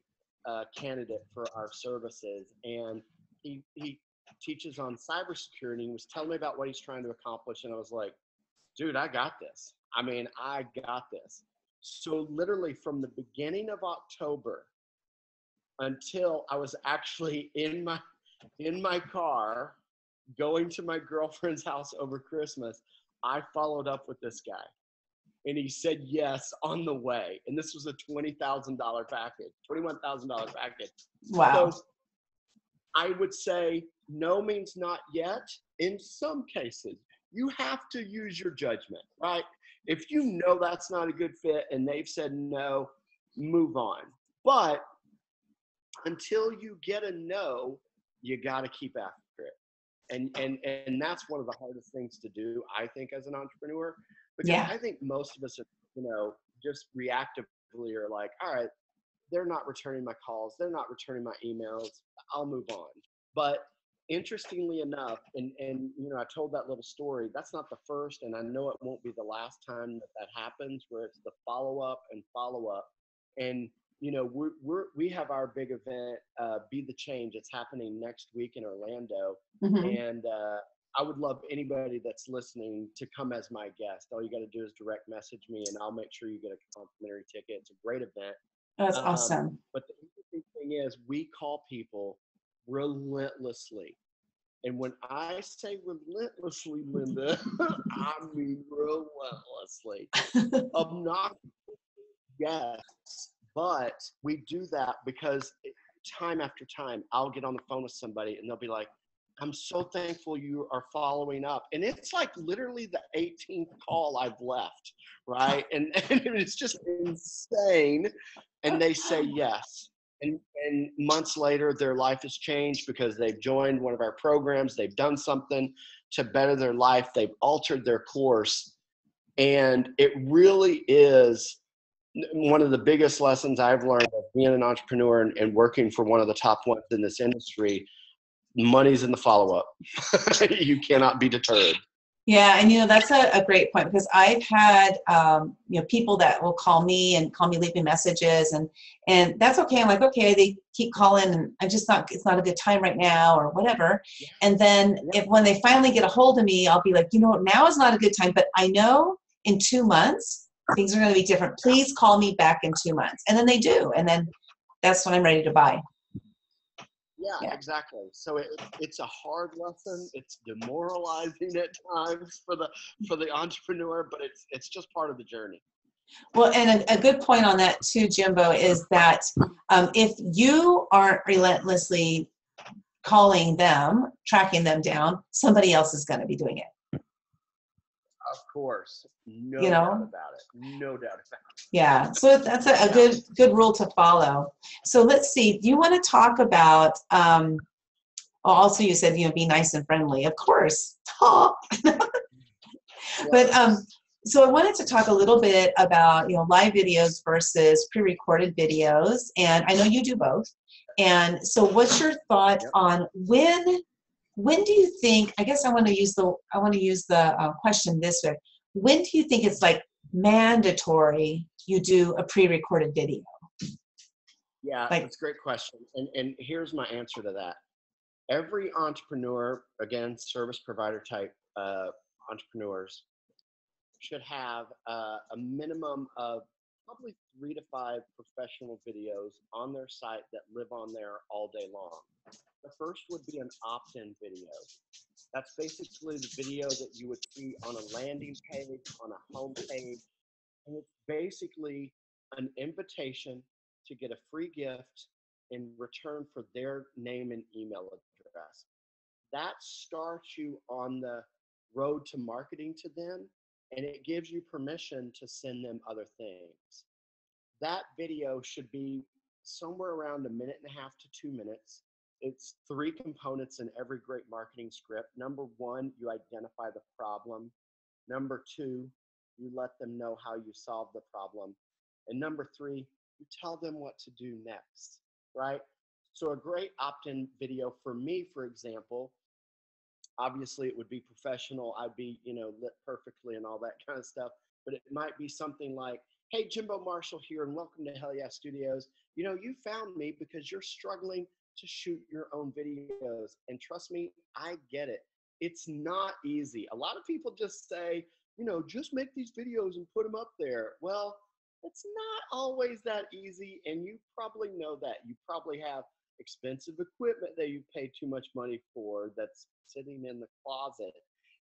uh, candidate for our services. And he, he teaches on cybersecurity and was telling me about what he's trying to accomplish. And I was like, dude, I got this. I mean, I got this. So literally from the beginning of October until I was actually in my in my car going to my girlfriend's house over Christmas, I followed up with this guy. And he said yes on the way. And this was a $20,000 package, $21,000 package. Wow. So I would say no means not yet. In some cases, you have to use your judgment, right? If you know that's not a good fit and they've said no, move on. But until you get a no, you got to keep after it. And, and, and that's one of the hardest things to do, I think, as an entrepreneur. Because Yeah. I think most of us, are, you know, just reactively are like, all right, they're not returning my calls, they're not returning my emails, I'll move on. But interestingly enough, and, and you know, I told that little story, that's not the first, and I know it won't be the last time that that happens, where it's the follow up and follow up. And you know, we're, we're we have our big event, uh, Be the Change. It's happening next week in Orlando, Mhm. and uh, I would love anybody that's listening to come as my guest. All you got to do is direct message me, and I'll make sure you get a complimentary ticket. It's a great event. That's Um, awesome. But the interesting thing is, we call people relentlessly. And when I say relentlessly, Linda, I mean relentlessly. Obnoxious, yes. But we do that because time after time, I'll get on the phone with somebody and they'll be like, I'm so thankful you are following up. And it's like literally the 18th call I've left, right? And, and it's just insane. And they say yes. And, and months later, their life has changed because they've joined one of our programs. They've done something to better their life. They've altered their course. And it really is one of the biggest lessons I've learned of being an entrepreneur and, and working for one of the top ones in this industry. Money's in the follow up. you cannot be deterred. Yeah, and you know that's a, a great point because I've had um, you know people that will call me and call me leaving messages and and that's okay. I'm like okay, they keep calling and I'm just not it's not a good time right now or whatever. And then if when they finally get a hold of me, I'll be like, you know, now is not a good time, but I know in two months things are going to be different. Please call me back in two months, and then they do, and then that's when I'm ready to buy. Yeah, Yeah. exactly. So it, it's a hard lesson. It's demoralizing at times for the for the entrepreneur, but it's it's just part of the journey. Well, and a, a good point on that too, Jimbo, is that um, if you aren't relentlessly calling them, tracking them down, somebody else is going to be doing it. Of course, no You doubt about it. No doubt about it. Yeah, so that's a, a good good rule to follow. So let's see. Do you want to talk about? Um, oh, also, you said you know be nice and friendly. Of course. But um, so I wanted to talk a little bit about you know live videos versus pre-recorded videos, and I know you do both. And so, what's your thought Yep. on when? When do you think? I guess I want to use the I want to use the uh, question this way. When do you think it's like mandatory you do a pre-recorded video? Yeah, Like- that's a great question. And and here's my answer to that. Every entrepreneur, again, service provider type uh, entrepreneurs, should have uh, a minimum of probably three to five professional videos on their site that live on there all day long. The first would be an opt-in video. That's basically the video that you would see on a landing page, on a home page, and it's basically an invitation to get a free gift in return for their name and email address. That starts you on the road to marketing to them and it gives you permission to send them other things. That video should be somewhere around a minute and a half to two minutes. It's three components in every great marketing script. Number one, you identify the problem. Number two, you let them know how you solve the problem. And number three, you tell them what to do next, right? So a great opt-in video for me, for example, obviously it would be professional. I'd be, you know, lit perfectly and all that kind of stuff. But it might be something like, hey, Jimbo Marshall here, and welcome to Hell Yeah Studios. You know, you found me because you're struggling to shoot your own videos. And trust me, I get it. It's not easy. A lot of people just say, you know, just make these videos and put them up there. Well, it's not always that easy. And you probably know that. You probably have expensive equipment that you pay too much money for that's sitting in the closet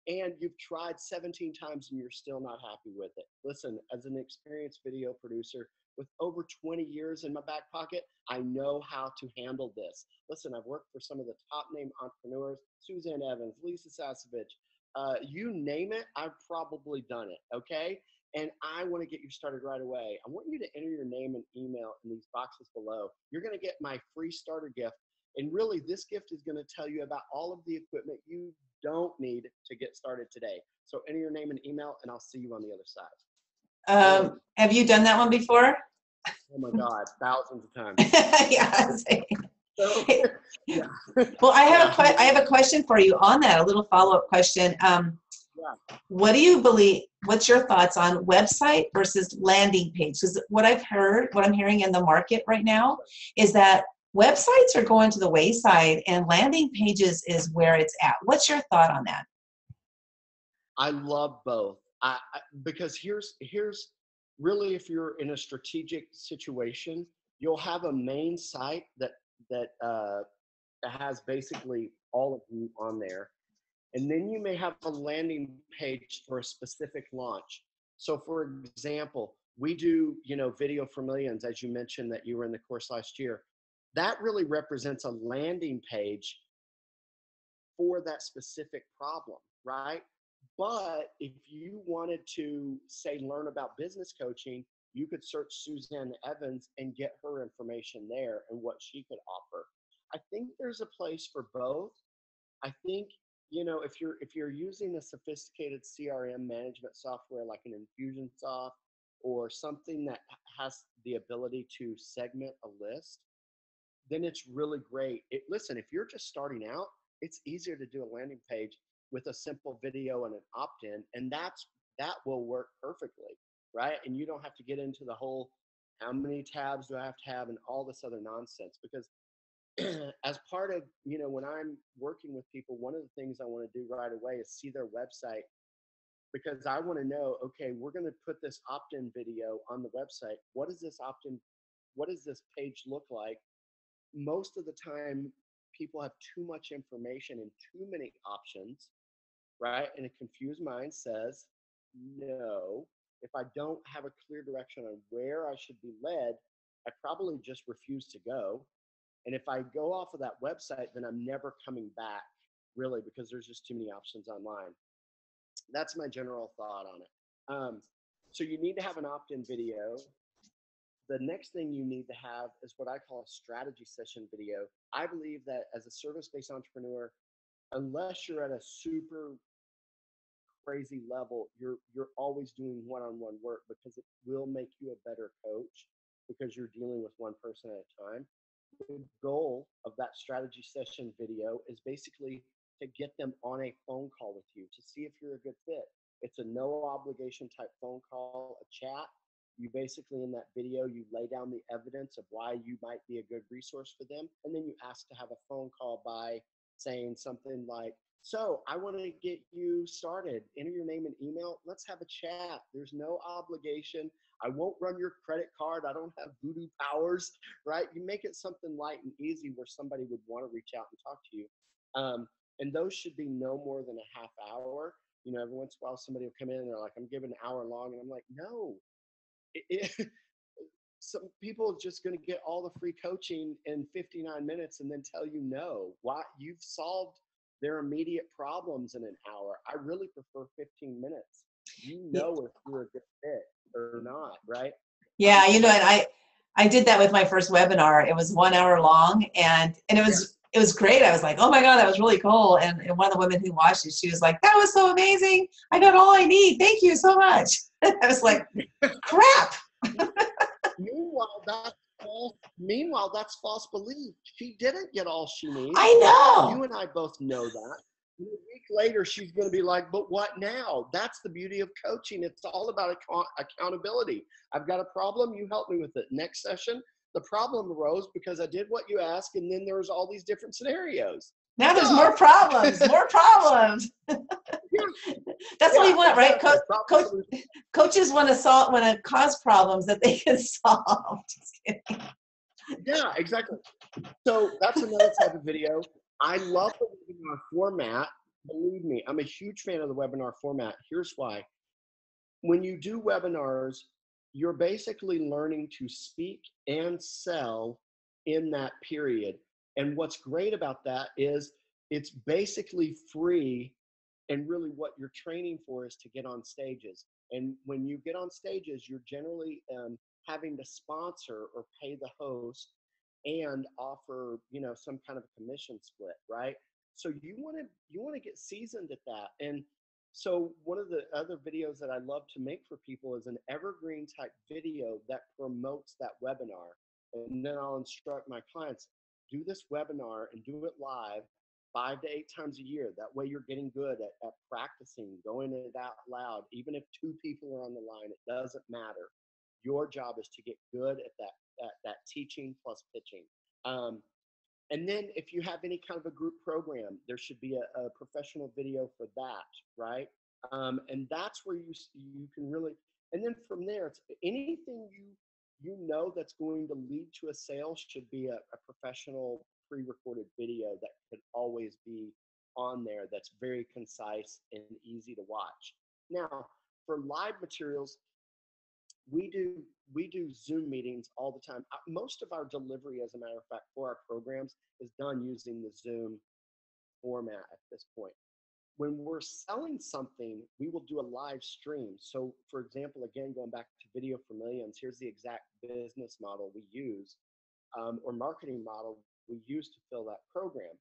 and you've tried 17 times and you're still not happy with it. Listen, as an experienced video producer with over 20 years in my back pocket, I know how to handle this. Listen, I've worked for some of the top name entrepreneurs, Suzanne Evans, Lisa Sasevich, uh, you name it, I've probably done it, okay? And I want to get you started right away. I want you to enter your name and email in these boxes below. You're going to get my free starter gift. And really, this gift is going to tell you about all of the equipment you don't need to get started today. So enter your name and email, and I'll see you on the other side. Um, have you done that one before? Oh my God, thousands of times. yeah. So, yeah. Well, I have a que- I have a question for you on that. A little follow up question. Um, Yeah. What do you believe? What's your thoughts on website versus landing page? Because what I've heard, what I'm hearing in the market right now, is that websites are going to the wayside and landing pages is where it's at. What's your thought on that? I love both. I, I because here's here's really if you're in a strategic situation, you'll have a main site that that uh, has basically all of you on there, and then you may have a landing page for a specific launch. So, for example, we do you know video for millions, as you mentioned that you were in the course last year. That really represents a landing page for that specific problem, right? But if you wanted to say learn about business coaching, you could search Suzanne Evans and get her information there and what she could offer. I think there's a place for both. I think you know if you're if you're using a sophisticated CRM management software like an Infusionsoft or something that has the ability to segment a list, then it's really great. It, listen, if you're just starting out, it's easier to do a landing page with a simple video and an opt-in and that's that will work perfectly right and you don't have to get into the whole how many tabs do i have to have and all this other nonsense because as part of you know when i'm working with people one of the things i want to do right away is see their website because i want to know okay we're going to put this opt-in video on the website what does this opt-in what does this page look like most of the time people have too much information and too many options, right? And a confused mind says, no, if I don't have a clear direction on where I should be led, I probably just refuse to go. And if I go off of that website, then I'm never coming back, really, because there's just too many options online. That's my general thought on it. Um, so you need to have an opt-in video the next thing you need to have is what I call a strategy session video. I believe that as a service based entrepreneur, unless you're at a super crazy level, you're you're always doing one-on-one work because it will make you a better coach because you're dealing with one person at a time. The goal of that strategy session video is basically to get them on a phone call with you to see if you're a good fit. It's a no obligation type phone call, a chat. You basically in that video you lay down the evidence of why you might be a good resource for them and then you ask to have a phone call by saying something like so i want to get you started. Enter your name and email. Let's have a chat. There's no obligation i won't run your credit card i don't have voodoo powers right you make it something light and easy where somebody would want to reach out and talk to you um, and those should be no more than a half hour you know every once in a while somebody will come in and they're like i'm giving an hour long and i'm like no it, some people are just going to get all the free coaching in 59 minutes and then tell you no. Why you've solved their immediate problems in an hour. I really prefer 15 minutes. You know if you're a good fit or not, right? Yeah, um, you know, and I I did that with my first webinar. It was one hour long, and and it was it was great. I was like, oh my god, that was really cool. And, and one of the women who watched it, she was like, that was so amazing. I got all I need. Thank you so much. I was like, crap. meanwhile, that's false. Meanwhile, that's false belief. She didn't get all she needs. I know. You and I both know that. A week later, she's going to be like, "But what now?" That's the beauty of coaching. It's all about account- accountability. I've got a problem. You help me with it. Next session, the problem arose because I did what you asked, and then there was all these different scenarios. Now there's more problems, more problems. That's what we want, right? Co- coach, coaches want to solve, want to cause problems that they can solve. Just kidding. Yeah, exactly. So that's another type of video. I love the webinar format. Believe me, I'm a huge fan of the webinar format. Here's why. When you do webinars, you're basically learning to speak and sell in that period. And what's great about that is it's basically free. And really, what you're training for is to get on stages. And when you get on stages, you're generally um, having to sponsor or pay the host and offer, you know, some kind of a commission split, right? So you want to you want to get seasoned at that. And so one of the other videos that I love to make for people is an evergreen type video that promotes that webinar. And then I'll instruct my clients, do this webinar and do it live five to eight times a year. That way you're getting good at, at practicing, going it out loud. Even if two people are on the line, it doesn't matter. Your job is to get good at that, that, that teaching plus pitching. Um, and then if you have any kind of a group program, there should be a, a professional video for that, right? Um, and that's where you you can really. And then from there, it's anything you you know that's going to lead to a sale should be a, a professional pre-recorded video that could always be on there. That's very concise and easy to watch. Now, for live materials, we do we do zoom meetings all the time. Most of our delivery as a matter of fact for our programs is done using the zoom format at this point. When we're selling something we will do a live stream. So for example again going back to video for millions here's the exact business model we use um, or marketing model we use to fill that program.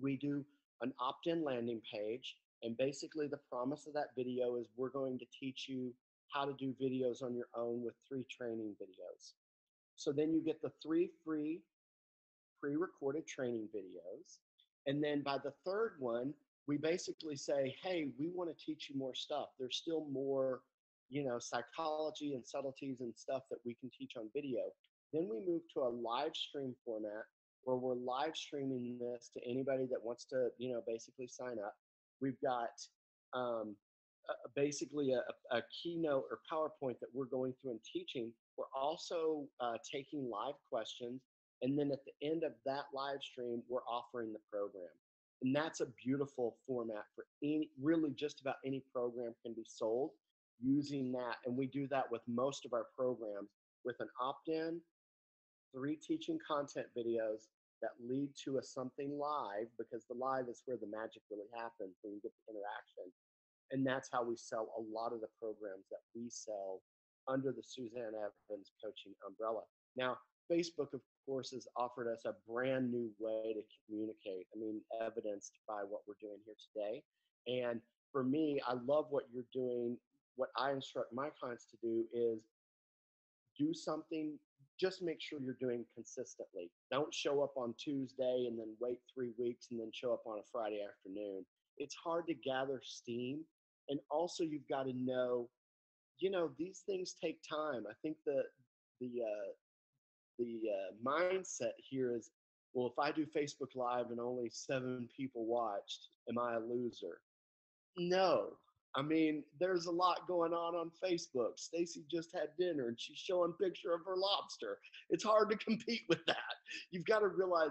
We do an opt-in landing page and basically the promise of that video is we're going to teach you how to do videos on your own with three training videos. So then you get the three free pre-recorded training videos. And then by the third one, we basically say, hey, we want to teach you more stuff. There's still more, you know, psychology and subtleties and stuff that we can teach on video. Then we move to a live stream format where we're live streaming this to anybody that wants to, you know, basically sign up. We've got um, basically a, a, keynote or PowerPoint that we're going through and teaching. We're also uh, taking live questions. And then at the end of that live stream, we're offering the program. And that's a beautiful format for any, really just about any program can be sold using that. And we do that with most of our programs with an opt in, three teaching content videos that lead to a something live because the live is where the magic really happens when you get the interaction and that's how we sell a lot of the programs that we sell under the Suzanne Evans coaching umbrella. Now, Facebook, of course, has offered us a brand new way to communicate. I mean, evidenced by what we're doing here today. And for me, I love what you're doing. What I instruct my clients to do is do something, just make sure you're doing consistently. Don't show up on Tuesday and then wait three weeks and then show up on a Friday afternoon. It's hard to gather steam and also you've got to know you know these things take time i think the the uh, the uh, mindset here is well if i do facebook live and only seven people watched am i a loser? No i mean there's a lot going on on facebook. Stacy just had dinner and she's showing picture of her lobster. It's hard to compete with that. You've got to realize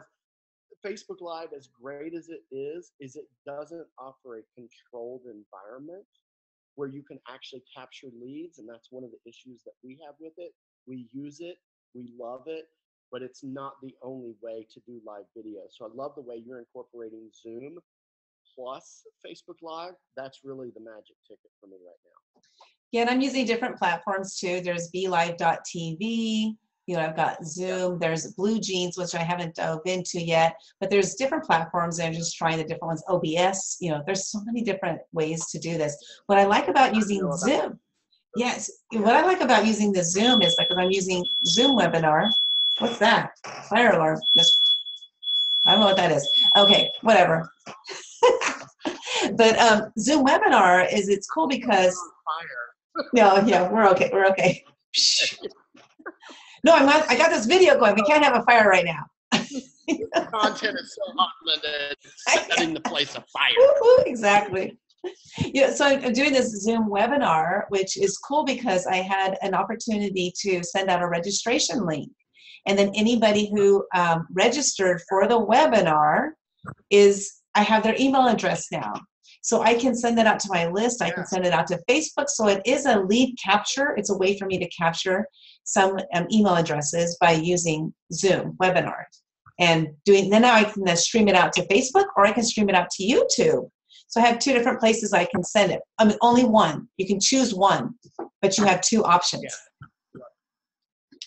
Facebook Live, as great as it is, is it doesn't offer a controlled environment where you can actually capture leads, and that's one of the issues that we have with it. We use it, we love it, but it's not the only way to do live video. So I love the way you're incorporating Zoom plus Facebook Live. That's really the magic ticket for me right now. Yeah, and I'm using different platforms too. There's BeLive.tv, you know, I've got Zoom, there's Blue Jeans, which I haven't dove into yet, but there's different platforms and I'm just trying the different ones. OBS, you know, there's so many different ways to do this. What I like about using Zoom, yes, what I like about using the Zoom is like if I'm using Zoom webinar, what's that? Fire alarm. Just, I don't know what that is. Okay, whatever. but um, Zoom webinar is it's cool because. Fire. no, yeah, we're okay. We're okay. No, I'm not. I got this video going. We can't have a fire right now. Content is so hot that it's setting the place afire. exactly. Yeah, so I'm doing this Zoom webinar, which is cool because I had an opportunity to send out a registration link. And then anybody who um, registered for the webinar is, I have their email address now. So I can send that out to my list. I can send it out to Facebook. So it is a lead capture. It's a way for me to capture some um, email addresses by using Zoom webinars and doing. Then now I can stream it out to Facebook or I can stream it out to YouTube. So I have two different places I can send it. I mean, only one. You can choose one, but you have two options. Yeah.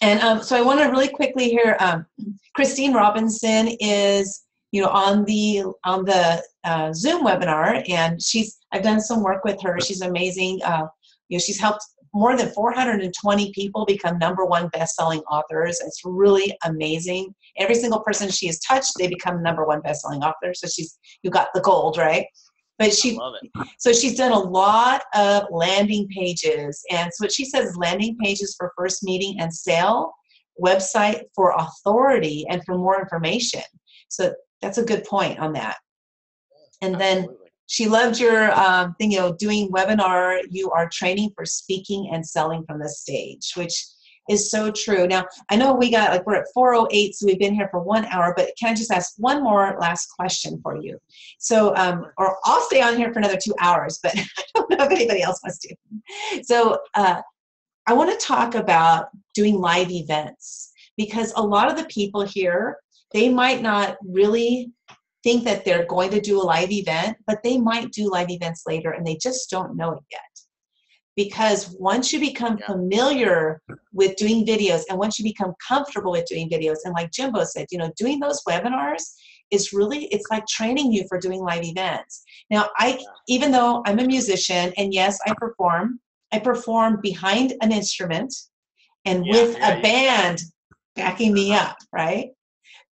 And um, so I want to really quickly here. Um, Christine Robinson is you know on the on the uh, zoom webinar and she's i've done some work with her. She's amazing. Uh, you know she's helped more than 420 people become number one best-selling authors. It's really amazing. Every single person she has touched they become number one best-selling author so she's you got the gold right? But she so she's done a lot of landing pages. And so what she says landing pages for first meeting and sale website for authority and for more information. So that's a good point on that. And then she loved your um, thing, you know, doing webinar. You are training for speaking and selling from the stage, which is so true. Now, I know we got like we're at 408, so we've been here for one hour, but can I just ask one more last question for you? So, um, or I'll stay on here for another two hours, but I don't know if anybody else wants to. So, uh, I want to talk about doing live events because a lot of the people here they might not really think that they're going to do a live event, but they might do live events later and they just don't know it yet. Because once you become yeah. familiar with doing videos and once you become comfortable with doing videos, and like Jimbo said, you know, doing those webinars is really it's like training you for doing live events. Now, I even though I'm a musician and yes, I perform, I perform behind an instrument and yeah, with yeah, a band backing me uh-huh. up, right?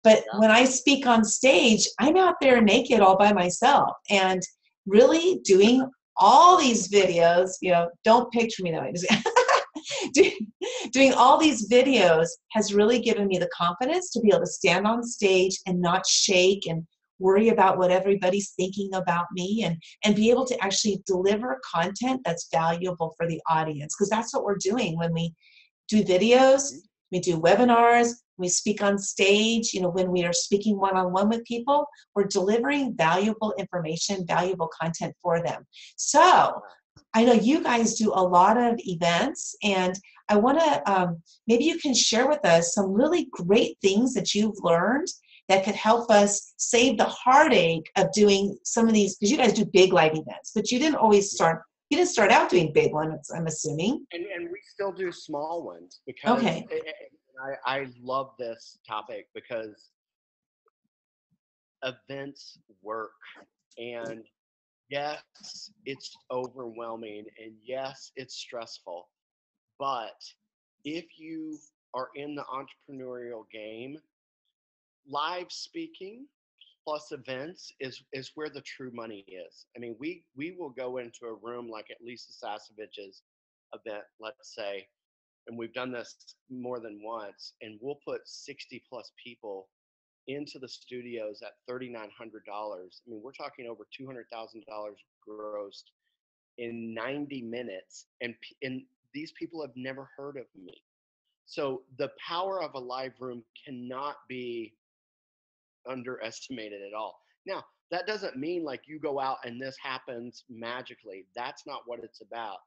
But yeah. when I speak on stage, I'm out there naked all by myself and really doing all these videos. You know, don't picture me that way. doing all these videos has really given me the confidence to be able to stand on stage and not shake and worry about what everybody's thinking about me and and be able to actually deliver content that's valuable for the audience because that's what we're doing when we do videos we do webinars we speak on stage, you know, when we are speaking one on one with people, we're delivering valuable information, valuable content for them. So, I know you guys do a lot of events, and I want to um, maybe you can share with us some really great things that you've learned that could help us save the heartache of doing some of these because you guys do big live events, but you didn't always start. You didn't start out doing big ones, I'm assuming. And, and we still do small ones because okay. I, I love this topic because events work. And yes, it's overwhelming. And yes, it's stressful. But if you are in the entrepreneurial game, live speaking plus events is is where the true money is. I mean, we we will go into a room like at Lisa Sasevich's event, let's say, and we've done this more than once and we'll put 60 plus people into the studios at $3900 i mean we're talking over $200000 grossed in 90 minutes and and these people have never heard of me. So the power of a live room cannot be underestimated at all. Now that doesn't mean like you go out and this happens magically. That's not what it's about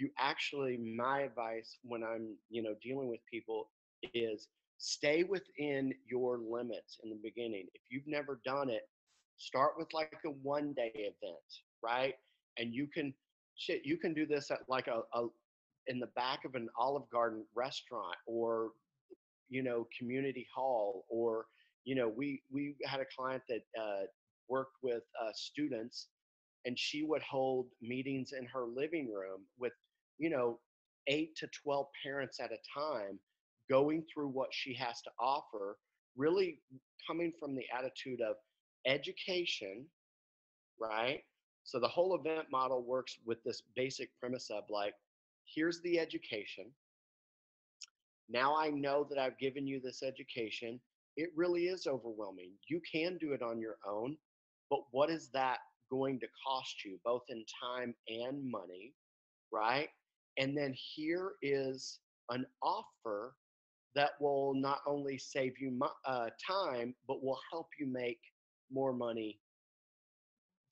you actually my advice when i'm you know dealing with people is stay within your limits in the beginning. If you've never done it start with like a one day event right? And you can shit you can do this at like a, a in the back of an olive garden restaurant or you know community hall or you know we we had a client that uh, worked with uh, students and she would hold meetings in her living room with you know, eight to 12 parents at a time going through what she has to offer, really coming from the attitude of education, right? So the whole event model works with this basic premise of like, here's the education. now I know that I've given you this education. It really is overwhelming. You can do it on your own, but what is that going to cost you, both in time and money, right? And then here is an offer that will not only save you uh, time, but will help you make more money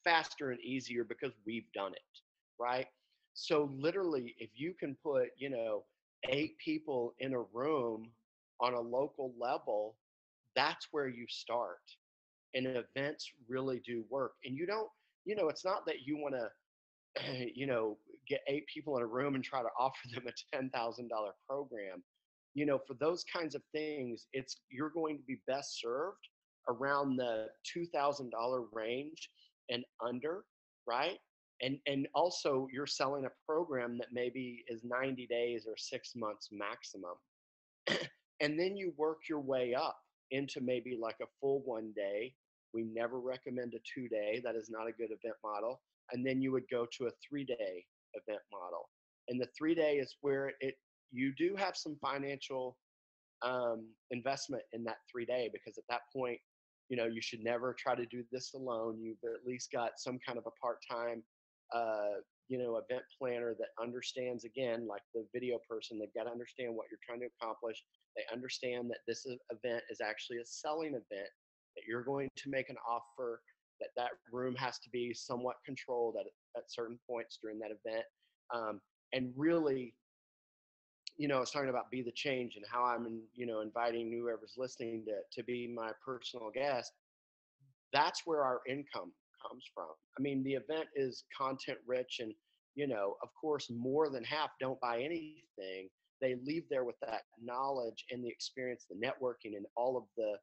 faster and easier because we've done it, right? So literally, if you can put, you know, eight people in a room on a local level, that's where you start. And events really do work. And you don't, you know, it's not that you want to, you know, get eight people in a room and try to offer them a $10,000 program. You know, for those kinds of things, it's you're going to be best served around the $2,000 range and under, right? and and also you're selling a program that maybe is 90 days or six months maximum and then you work your way up into maybe like a full one day we never recommend a two day that is not a good event model and then you would go to a three day event model and the three day is where it you do have some financial um, investment in that three day because at that point you know you should never try to do this alone you've at least got some kind of a part-time uh, you know, event planner that understands again, like the video person, they've got to understand what you're trying to accomplish. They understand that this event is actually a selling event, that you're going to make an offer, that that room has to be somewhat controlled at, at certain points during that event. Um, and really, you know, I was talking about be the change and how I'm, in, you know, inviting whoever's listening to, to be my personal guest. That's where our income comes from. I mean, the event is content rich, and you know, of course, more than half don't buy anything. They leave there with that knowledge and the experience, the networking, and all of the,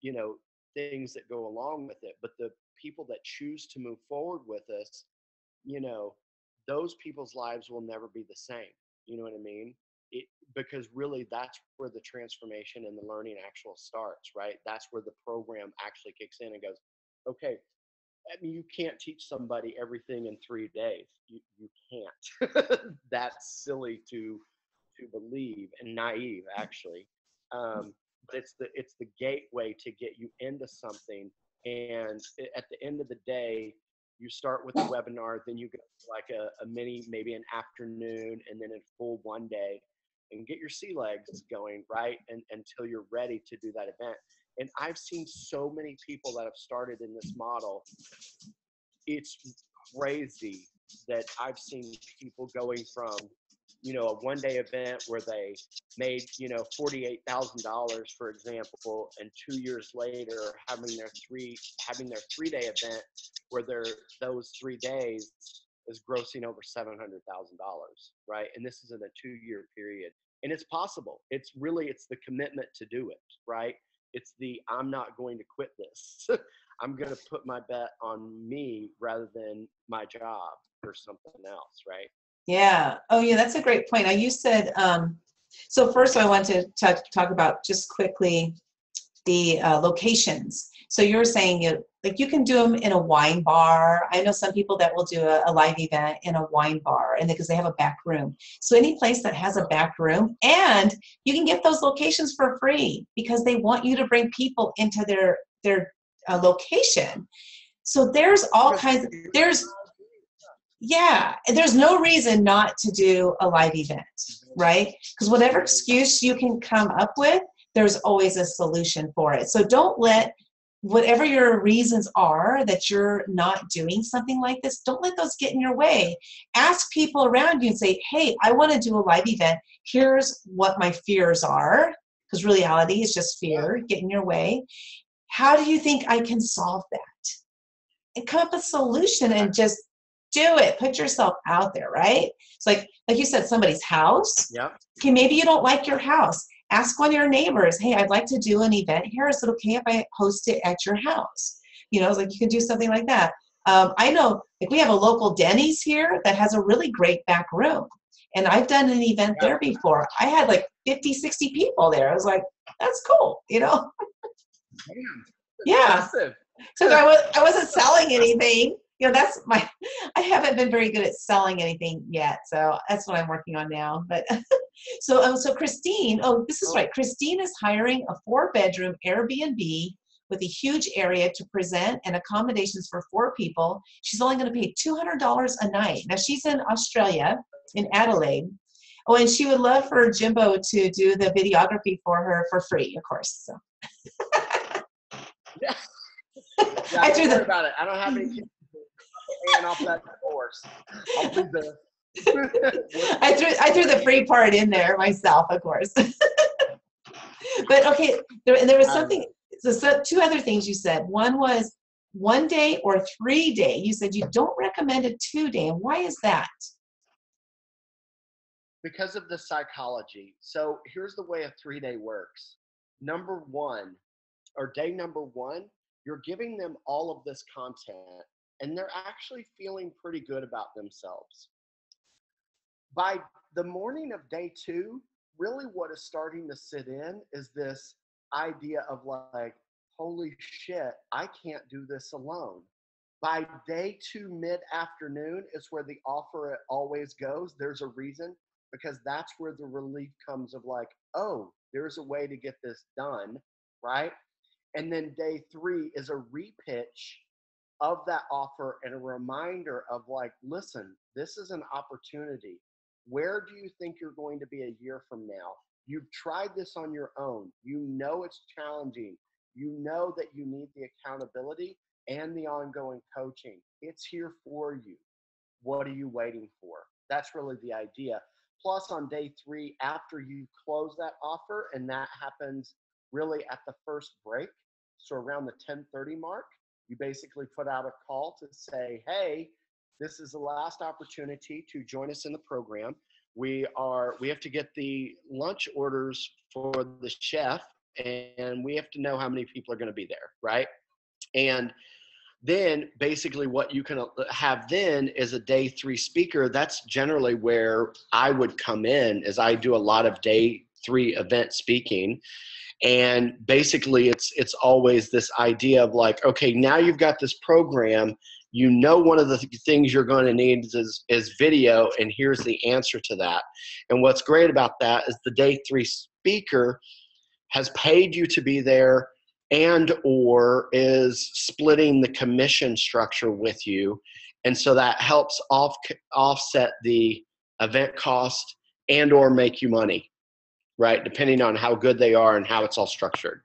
you know, things that go along with it. But the people that choose to move forward with us, you know, those people's lives will never be the same. You know what I mean? It, because really that's where the transformation and the learning actual starts, right? That's where the program actually kicks in and goes, okay, I mean, you can't teach somebody everything in three days. You you can't. That's silly to to believe and naive, actually. Um, but it's the it's the gateway to get you into something. And at the end of the day, you start with a webinar, then you get like a, a mini, maybe an afternoon, and then a full one day, and get your sea legs going right, and until you're ready to do that event. And I've seen so many people that have started in this model. It's crazy that I've seen people going from, you know, a one day event where they made, you know, $48,000, for example, and two years later having their three, having their three day event where they're, those three days is grossing over $700,000, right? And this is in a two year period. And it's possible. It's really, it's the commitment to do it, right? It's the I'm not going to quit this. I'm going to put my bet on me rather than my job or something else, right? Yeah. Oh, yeah. That's a great point. Now you said um, so. First, I want to talk, talk about just quickly the uh, locations. So you're saying you like you can do them in a wine bar. I know some people that will do a, a live event in a wine bar, and because they have a back room. So any place that has a back room, and you can get those locations for free because they want you to bring people into their their uh, location. So there's all kinds. Of, there's yeah, there's no reason not to do a live event, mm-hmm. right? Because whatever excuse you can come up with, there's always a solution for it. So don't let whatever your reasons are that you're not doing something like this, don't let those get in your way. Ask people around you and say, hey, I want to do a live event. Here's what my fears are, because reality is just fear, get in your way. How do you think I can solve that? And come up with a solution and just do it. Put yourself out there, right? It's like like you said, somebody's house. Yeah. Okay, maybe you don't like your house ask one of your neighbors, hey, I'd like to do an event here. Is it okay if I host it at your house? You know, it's like you can do something like that. Um, I know, like we have a local Denny's here that has a really great back room. And I've done an event there before. I had like 50, 60 people there. I was like, that's cool, you know? yeah. So I, was, I wasn't selling anything, you know, that's my, I haven't been very good at selling anything yet. So that's what I'm working on now. But so, um, so Christine, oh, this is right. Christine is hiring a four bedroom Airbnb with a huge area to present and accommodations for four people. She's only going to pay $200 a night. Now she's in Australia, in Adelaide. Oh, and she would love for Jimbo to do the videography for her for free, of course. So. yeah. yeah I threw the about it. I don't have any kids and off that. I'll do the I threw I threw the free part in there myself, of course. but okay, there, there was um, something so, so two other things you said. One was one day or three day. You said you don't recommend a two day. And why is that? Because of the psychology. So here's the way a three day works. Number one, or day number one, you're giving them all of this content and they're actually feeling pretty good about themselves. By the morning of day two, really what is starting to sit in is this idea of like, holy shit, I can't do this alone. By day two, mid afternoon, is where the offer always goes. There's a reason because that's where the relief comes of like, oh, there's a way to get this done, right? And then day three is a repitch of that offer and a reminder of like, listen, this is an opportunity. Where do you think you're going to be a year from now? You've tried this on your own. You know it's challenging. You know that you need the accountability and the ongoing coaching. It's here for you. What are you waiting for? That's really the idea. Plus, on day three, after you close that offer, and that happens really at the first break, so around the 10:30 mark, you basically put out a call to say, "Hey, this is the last opportunity to join us in the program. We are we have to get the lunch orders for the chef and we have to know how many people are going to be there right? And then basically what you can uh, have then is a day three speaker. That's generally where i would come in as i do a lot of day three event speaking and basically it's it's always this idea of like okay now you've got this program. You know one of the th- things you're going to need is, is video and here's the answer to that. And what's great about that is the day three speaker has paid you to be there and or is splitting the commission structure with you. And so that helps off, offset the event cost and or make you money right depending on how good they are and how it's all structured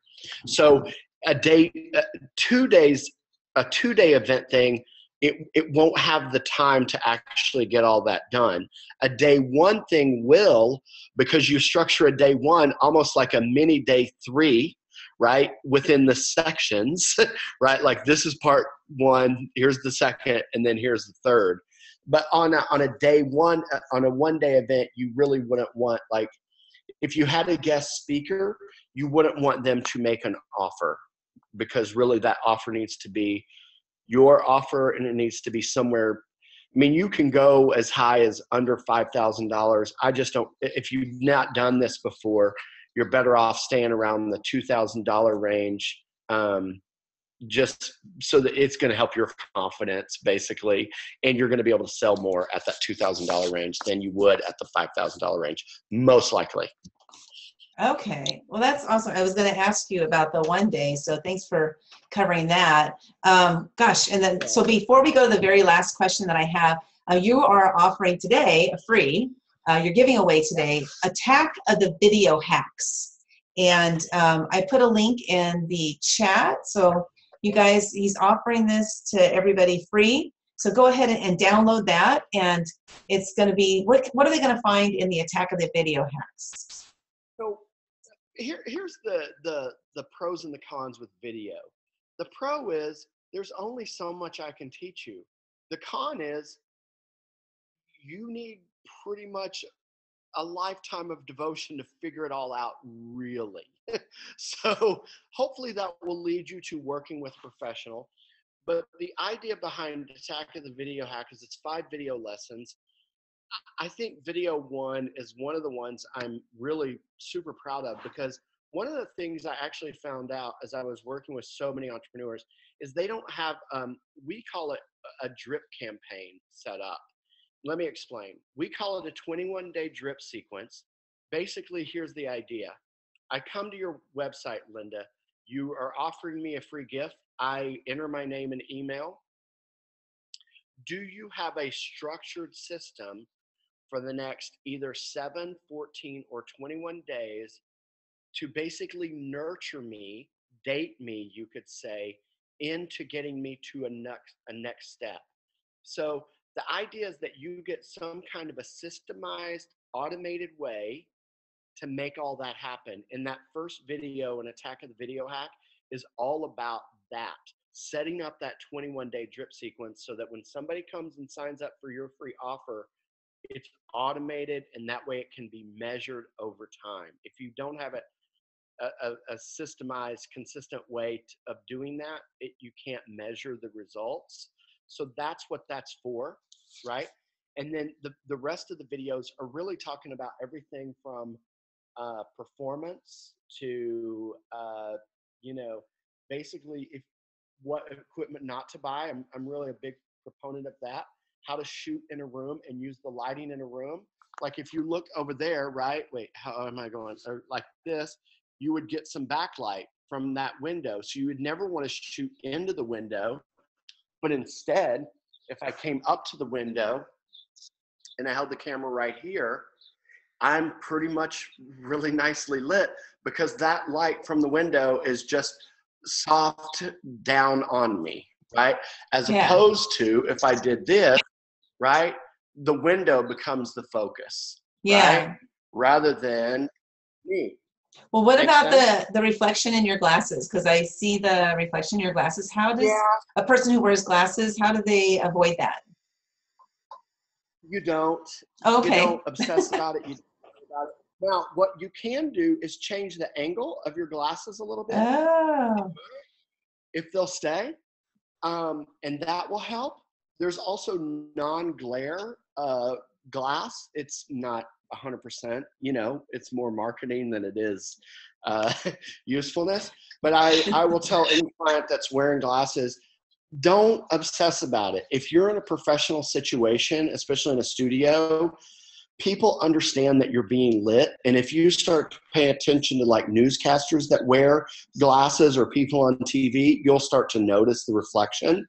so a day uh, two days a two day event thing it, it won't have the time to actually get all that done. A day one thing will, because you structure a day one almost like a mini day three, right? Within the sections, right? Like this is part one, here's the second, and then here's the third. But on a, on a day one, uh, on a one day event, you really wouldn't want, like, if you had a guest speaker, you wouldn't want them to make an offer because really that offer needs to be your offer and it needs to be somewhere I mean, you can go as high as under $5,000. I just don't, if you've not done this before, you're better off staying around the $2,000 range. Um, just so that it's going to help your confidence basically and you're going to be able to sell more at that $2000 range than you would at the $5000 range most likely Okay, well, that's awesome. I was going to ask you about the one day, so thanks for covering that. Um, gosh, and then so before we go to the very last question that I have, uh, you are offering today a free, uh, you're giving away today, Attack of the Video Hacks. And um, I put a link in the chat, so you guys, he's offering this to everybody free. So go ahead and, download that, and it's going to be, what, what are they going to find in the Attack of the Video Hacks? Here, here's the, the, the pros and the cons with video. The pro is there's only so much I can teach you. The con is you need pretty much a lifetime of devotion to figure it all out really so hopefully that will lead you to working with a professional but the idea behind attack of the video hack is it's five video lessons I think video one is one of the ones I'm really super proud of because one of the things I actually found out as I was working with so many entrepreneurs is they don't have, um, we call it a drip campaign set up. Let me explain. We call it a 21 day drip sequence. Basically, here's the idea I come to your website, Linda. You are offering me a free gift. I enter my name and email. Do you have a structured system for the next either 7, 14, or 21 days to basically nurture me, date me, you could say, into getting me to a next a next step. So the idea is that you get some kind of a systemized, automated way to make all that happen. And that first video, an attack of the video hack, is all about that. Setting up that 21 day drip sequence so that when somebody comes and signs up for your free offer, it's automated and that way it can be measured over time. If you don't have a, a, systemized, consistent way of doing that, it, you can't measure the results. So that's what that's for, right? And then the, the rest of the videos are really talking about everything from uh, performance to, uh, you know, basically if what equipment not to buy. I'm, I'm really a big proponent of that. How to shoot in a room and use the lighting in a room. Like if you look over there, right? Wait, how am I going? Or like this, you would get some backlight from that window. So you would never want to shoot into the window. But instead, if I came up to the window and I held the camera right here, I'm pretty much really nicely lit because that light from the window is just soft down on me, right? As Yeah. opposed to if I did this, right, the window becomes the focus Yeah. Right. rather than me. Well, what Makes about sense? the the reflection in your glasses? Because I see the reflection in your glasses. How does a person who wears glasses? How do they avoid that? You don't. Okay. You don't obsess about it. You about it. Now, what you can do is change the angle of your glasses a little bit. Oh. if they'll stay, um, and that will help. There's also non-glare uh, glass. It's not 100%. You know, it's more marketing than it is uh, usefulness. But I, I will tell any client that's wearing glasses, don't obsess about it. If you're in a professional situation, especially in a studio, people understand that you're being lit. And if you start paying attention to like newscasters that wear glasses or people on TV, you'll start to notice the reflection.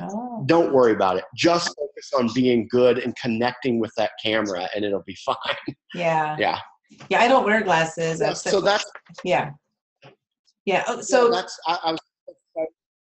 Oh. Don't worry about it. Just focus on being good and connecting with that camera, and it'll be fine. Yeah. Yeah. Yeah. I don't wear glasses. Yeah, so that's yeah. Yeah. Oh, so so that's I, I was,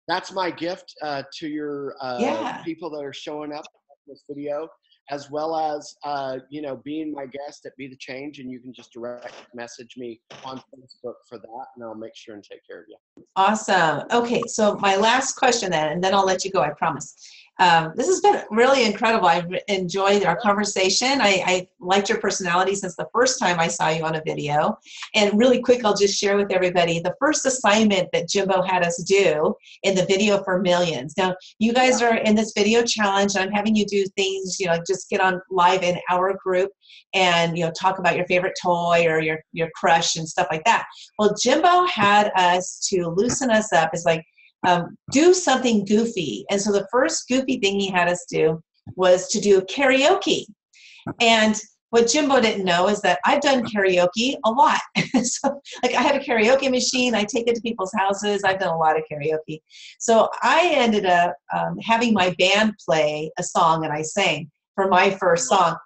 that's my gift uh, to your uh, Yeah. people that are showing up in this video, as well as uh, you know being my guest at Be the Change, and you can just direct message me on Facebook for that, and I'll make sure and take care of you. Awesome. Okay, so my last question then, and then I'll let you go, I promise. Um, this has been really incredible. I've enjoyed our conversation. I, I liked your personality since the first time I saw you on a video. And really quick, I'll just share with everybody the first assignment that Jimbo had us do in the video for millions. Now, you guys are in this video challenge, and I'm having you do things, you know, just get on live in our group and, you know, talk about your favorite toy or your, your crush and stuff like that. Well, Jimbo had us to loosen us up. Is like um, do something goofy, and so the first goofy thing he had us do was to do karaoke. And what Jimbo didn't know is that I've done karaoke a lot. so, like, I have a karaoke machine. I take it to people's houses. I've done a lot of karaoke. So I ended up um, having my band play a song, and I sang for my first song.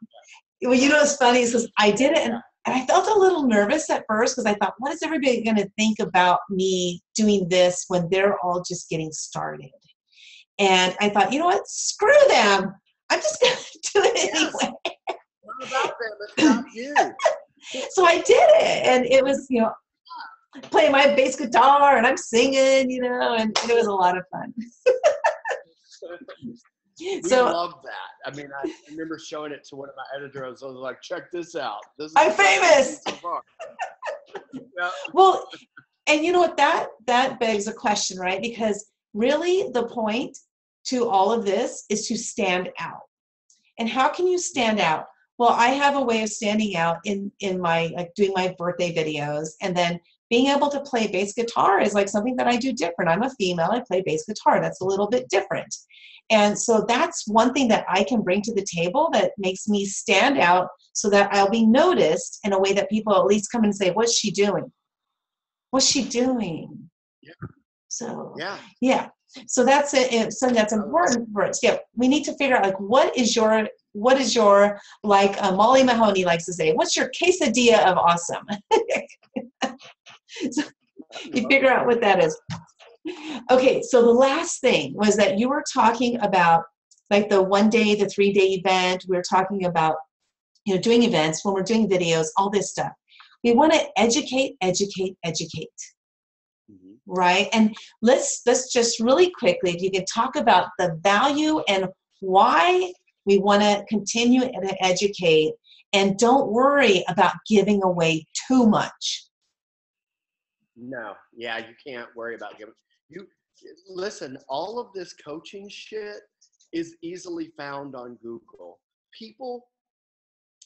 Well, you know what's funny is I did it, and and I felt a little nervous at first because I thought, what is everybody going to think about me doing this when they're all just getting started? And I thought, you know what? Screw them. I'm just going to do it Yes. anyway. Not about them, it's about you. So I did it. And it was, you know, playing my bass guitar and I'm singing, you know, and it was a lot of fun. We So love that. I mean, I remember showing it to one of my editors. I was like, "Check this out. This is I'm the best I've famous." so yeah. well and you know what that that begs a question right because really the point to all of this is to stand out and how can you stand out well i have a way of standing out in in my like doing my birthday videos and then being able to play bass guitar is like something that I do different. I'm a female, I play bass guitar. That's a little bit different. And so that's one thing that I can bring to the table that makes me stand out so that I'll be noticed in a way that people at least come and say, What's she doing? What's she doing? Yeah. So, Yeah. yeah. So that's it. It's something that's important for us. Yeah. We need to figure out like what is your what is your like uh, Molly Mahoney likes to say, what's your quesadilla of awesome? so you figure out what that is. Okay, so the last thing was that you were talking about like the one day, the three day event. We were talking about you know doing events when we're doing videos, all this stuff. We want to educate, educate, educate, Mhm. right? And let's let's just really quickly, if you could talk about the value and why we want to continue to educate, and don't worry about giving away too much. No, yeah, you can't worry about giving. You listen. All of this coaching shit is easily found on Google. People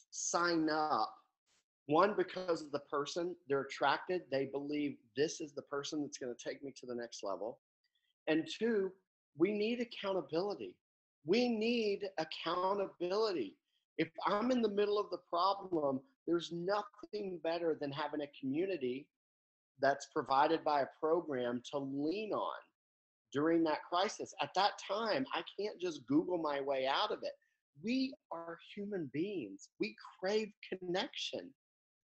sign up one because of the person they're attracted. They believe this is the person that's going to take me to the next level, and two, we need accountability. We need accountability. If I'm in the middle of the problem, there's nothing better than having a community that's provided by a program to lean on during that crisis. At that time, I can't just Google my way out of it. We are human beings, we crave connection,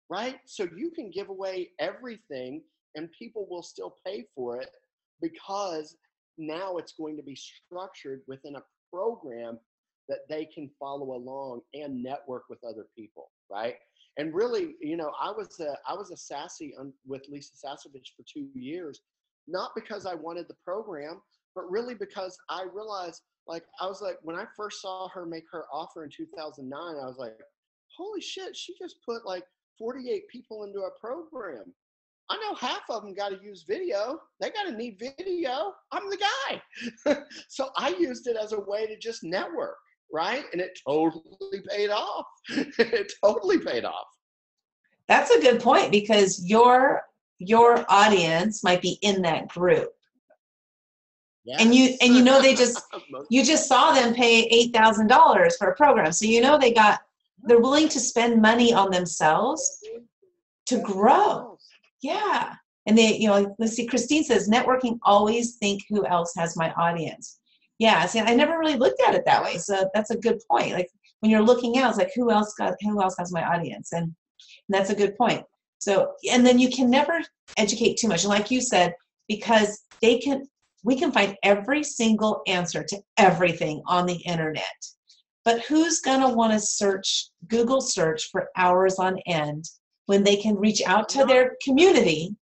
right? So you can give away everything and people will still pay for it because now it's going to be structured within a program that they can follow along and network with other people, right? And really, you know, I was a I was a sassy with Lisa Sasevich for two years, not because I wanted the program, but really because I realized, like, I was like, when I first saw her make her offer in 2009, I was like, holy shit, she just put like 48 people into a program. I know half of them got to use video. They got to need video. I'm the guy. so I used it as a way to just network right? And it totally paid off. it totally paid off. That's a good point because your your audience might be in that group. Yeah. And you and you know they just you just saw them pay eight thousand dollars for a program. So you know they got they're willing to spend money on themselves to grow. Yeah. And they, you know, let's see, Christine says networking always think who else has my audience. Yeah, see, I never really looked at it that way. So that's a good point. Like when you're looking out, it's like who else got who else has my audience? And, and that's a good point. So and then you can never educate too much. And like you said, because they can we can find every single answer to everything on the internet. But who's gonna want to search Google search for hours on end when they can reach out to their community?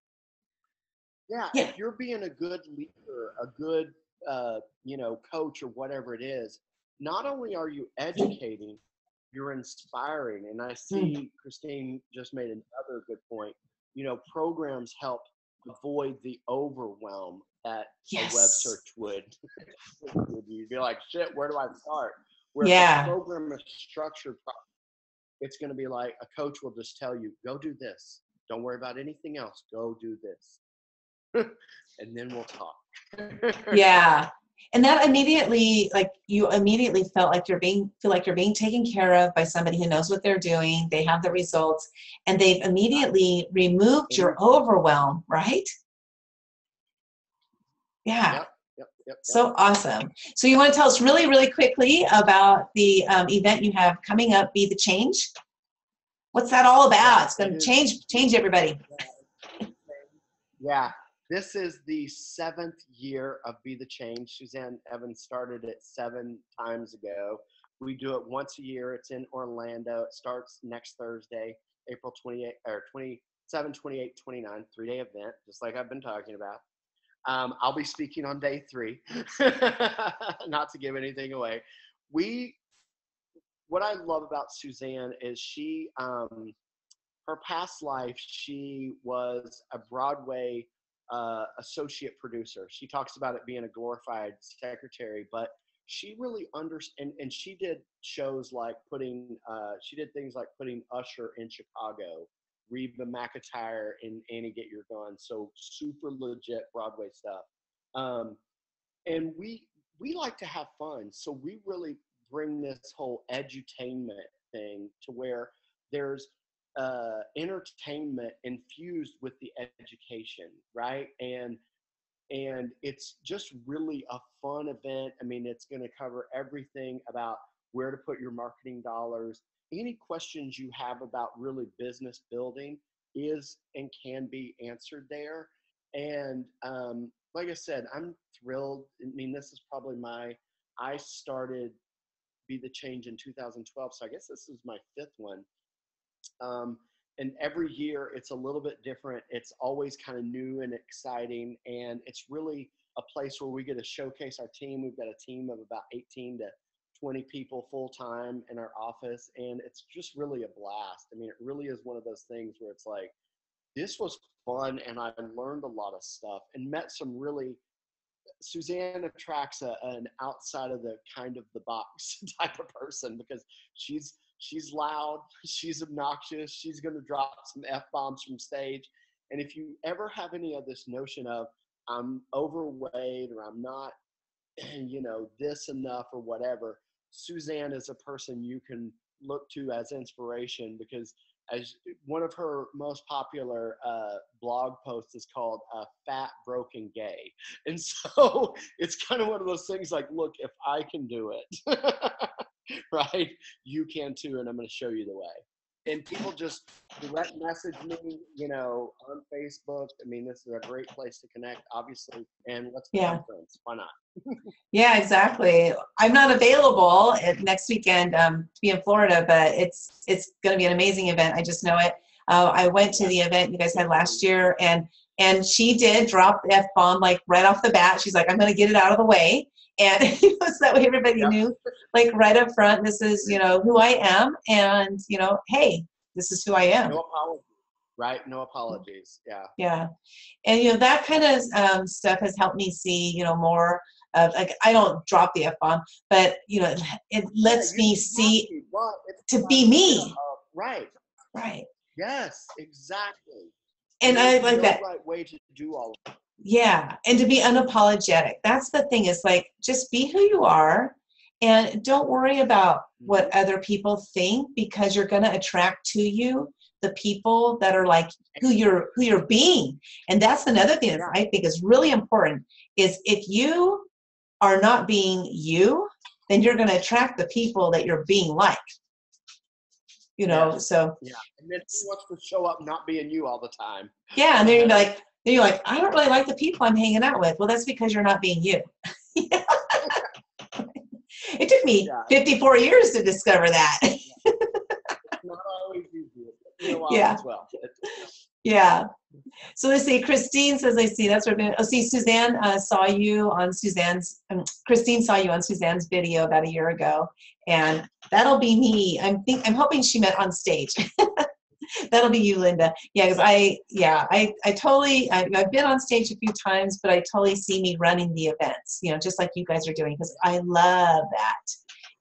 Yeah, Yeah. if you're being a good leader, a good uh, you know, coach or whatever it is, not only are you educating, you're inspiring. And I see Christine just made another good point. You know, programs help avoid the overwhelm that a web search would. would You'd be like, shit, where do I start? Where Yeah. the program is structured, it's going to be like a coach will just tell you, go do this. Don't worry about anything else. Go do this. and then we'll talk. yeah. And that immediately like you immediately felt like you're being feel like you're being taken care of by somebody who knows what they're doing. They have the results and they've immediately removed your overwhelm right? Yeah. Yep, yep, yep. so awesome. So you want to tell us really really quickly about the um, event you have coming up be the change? What's that all about? It's going to change change everybody. Yeah, this is the seventh year of Be the Change. Suzanne Evans started it seven times ago. We do it once a year. It's in Orlando. It starts next Thursday, April 28 or 27, 28, 29, three day event, just like I've been talking about. Um, I'll be speaking on day three, not to give anything away. We, what I love about Suzanne is she, um, her past life, she was a Broadway uh, associate producer. She talks about it being a glorified secretary, but she really understands, and, and she did shows like putting, uh, she did things like putting Usher in Chicago Reba McEntire and Annie Get Your Gun. So super legit Broadway stuff. Um, and we we like to have fun, so we really bring this whole edutainment thing to where there's uh, entertainment infused with the education, right? And and it's just really a fun event. I mean, it's going to cover everything about where to put your marketing dollars. Any questions you have about really business building is and can be answered there. And um, like I said, I'm thrilled. I mean, this is probably my, I started Be the Change in 2012. So I guess this is my fifth one. Um, and every year it's a little bit different. It's always kind of new and exciting. And it's really a place where we get to showcase our team. We've got a team of about 18 to 20 people full time in our office. And it's just really a blast. I mean, it really is one of those things where it's like, this was fun and I learned a lot of stuff and met some really Suzanne attracts a, an outside of the kind of the box type of person because she's she's loud, she's obnoxious, she's going to drop some f bombs from stage, and if you ever have any of this notion of I'm overweight or I'm not, you know, this enough or whatever, Suzanne is a person you can look to as inspiration because as one of her most popular uh, blog posts is called uh, "Fat Broken Gay," and so it's kind of one of those things like, look, if I can do it, right, you can too, and I'm going to show you the way. And people just direct message me, you know, on Facebook. I mean, this is a great place to connect, obviously, and let's Yeah. friends. Why not? Yeah, exactly. I'm not available at next weekend um, to be in Florida, but it's it's going to be an amazing event. I just know it. Uh, I went to the event you guys had last year, and and she did drop the f bomb like right off the bat. She's like, I'm going to get it out of the way, and it was that way everybody Yeah. knew, like right up front, this is you know who I am, and you know, hey, this is who I am. No apologies, right? No apologies. Yeah. Yeah, and you know that kind of um, stuff has helped me see you know more of like I don't drop the f bomb, but you know it lets Yeah, me see to. To be me. right. right, Yes, exactly. And I like no that. right way to do all of Yeah, and to be unapologetic. That's the thing. Is like just be who you are, and don't worry about what mm-hmm. other people think because you're going to attract to you the people that are like who you're who you're being. And that's another thing that I think is really important. Is if you are not being you, then you're going to attract the people that you're being like. You know, Yes. so Yeah. And then who wants to show up not being you all the time? yeah, and then you're like, then you're like, I don't really like the people I'm hanging out with. Well, that's because you're not being you. it took me Yeah. 54 years to discover that. Not always easy. It took me a while Yeah. as well. Yeah. So let's see. Christine says, I see. That's what. Oh, see, Suzanne uh, saw you on Suzanne's. Um, Christine saw you on Suzanne's video about a year ago, and that'll be me. I'm think. I'm hoping she meant on stage. that'll be you, Linda. Yeah, because I. Yeah, I. I totally. I, I've been on stage a few times, but I totally see me running the events. You know, just like you guys are doing, because I love that.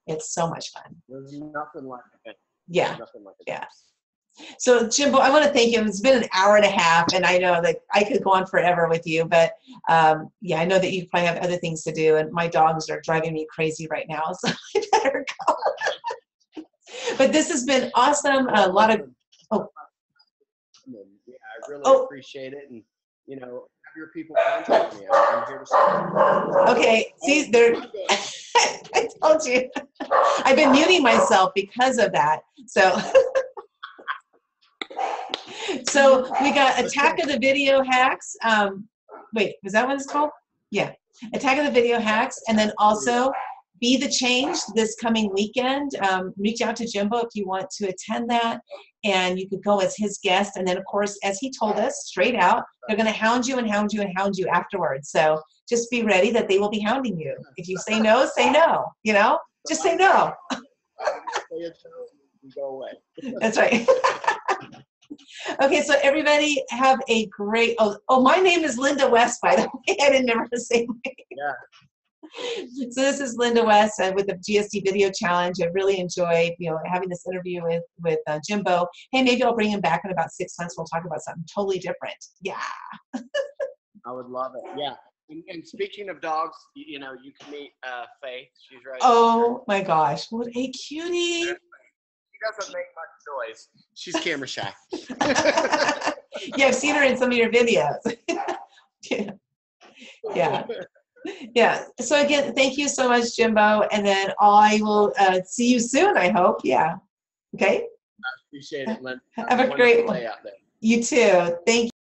It's so much fun. There's nothing like it. Yeah. Nothing like it. Yeah. So Jimbo, I want to thank you. It's been an hour and a half, and I know that I could go on forever with you, but um, yeah, I know that you probably have other things to do, and my dogs are driving me crazy right now, so I better go. but this has been awesome. A lot of oh. Yeah, I really Oh. appreciate it. And, you know, have your people contact me. I'm, I'm here to support. okay. See, there. I told you. I've been muting myself because of that. So. So we got Attack of the Video Hacks. Um, wait, was that what it's called? Yeah, Attack of the Video Hacks, and then also Be the Change this coming weekend. Um, reach out to Jimbo if you want to attend that, and you could go as his guest. And then, of course, as he told us straight out, they're going to hound you and hound you and hound you afterwards. So just be ready that they will be hounding you. If you say no, say no. You know, just say no. Say it so go away. That's right. okay, so everybody have a great. Oh, oh, my name is Linda West, by the way. I didn't never say. My, Yeah. so this is Linda West uh, with the GSD Video Challenge. I really enjoyed, you know, having this interview with with uh, Jimbo. Hey, maybe I'll bring him back in about six months. We'll talk about something totally different. Yeah. I would love it. Yeah. And, and speaking of dogs, you, you know, you can meet uh, Faith. She's right. Oh my gosh, what a cutie! She doesn't make much noise. She's camera shy. yeah, I've seen her in some of your videos. yeah. yeah. Yeah. So again, thank you so much, Jimbo. And then I will uh, see you soon, I hope. Yeah. Okay. I appreciate it, Lynn. Have a great one. day out there. You too. Thank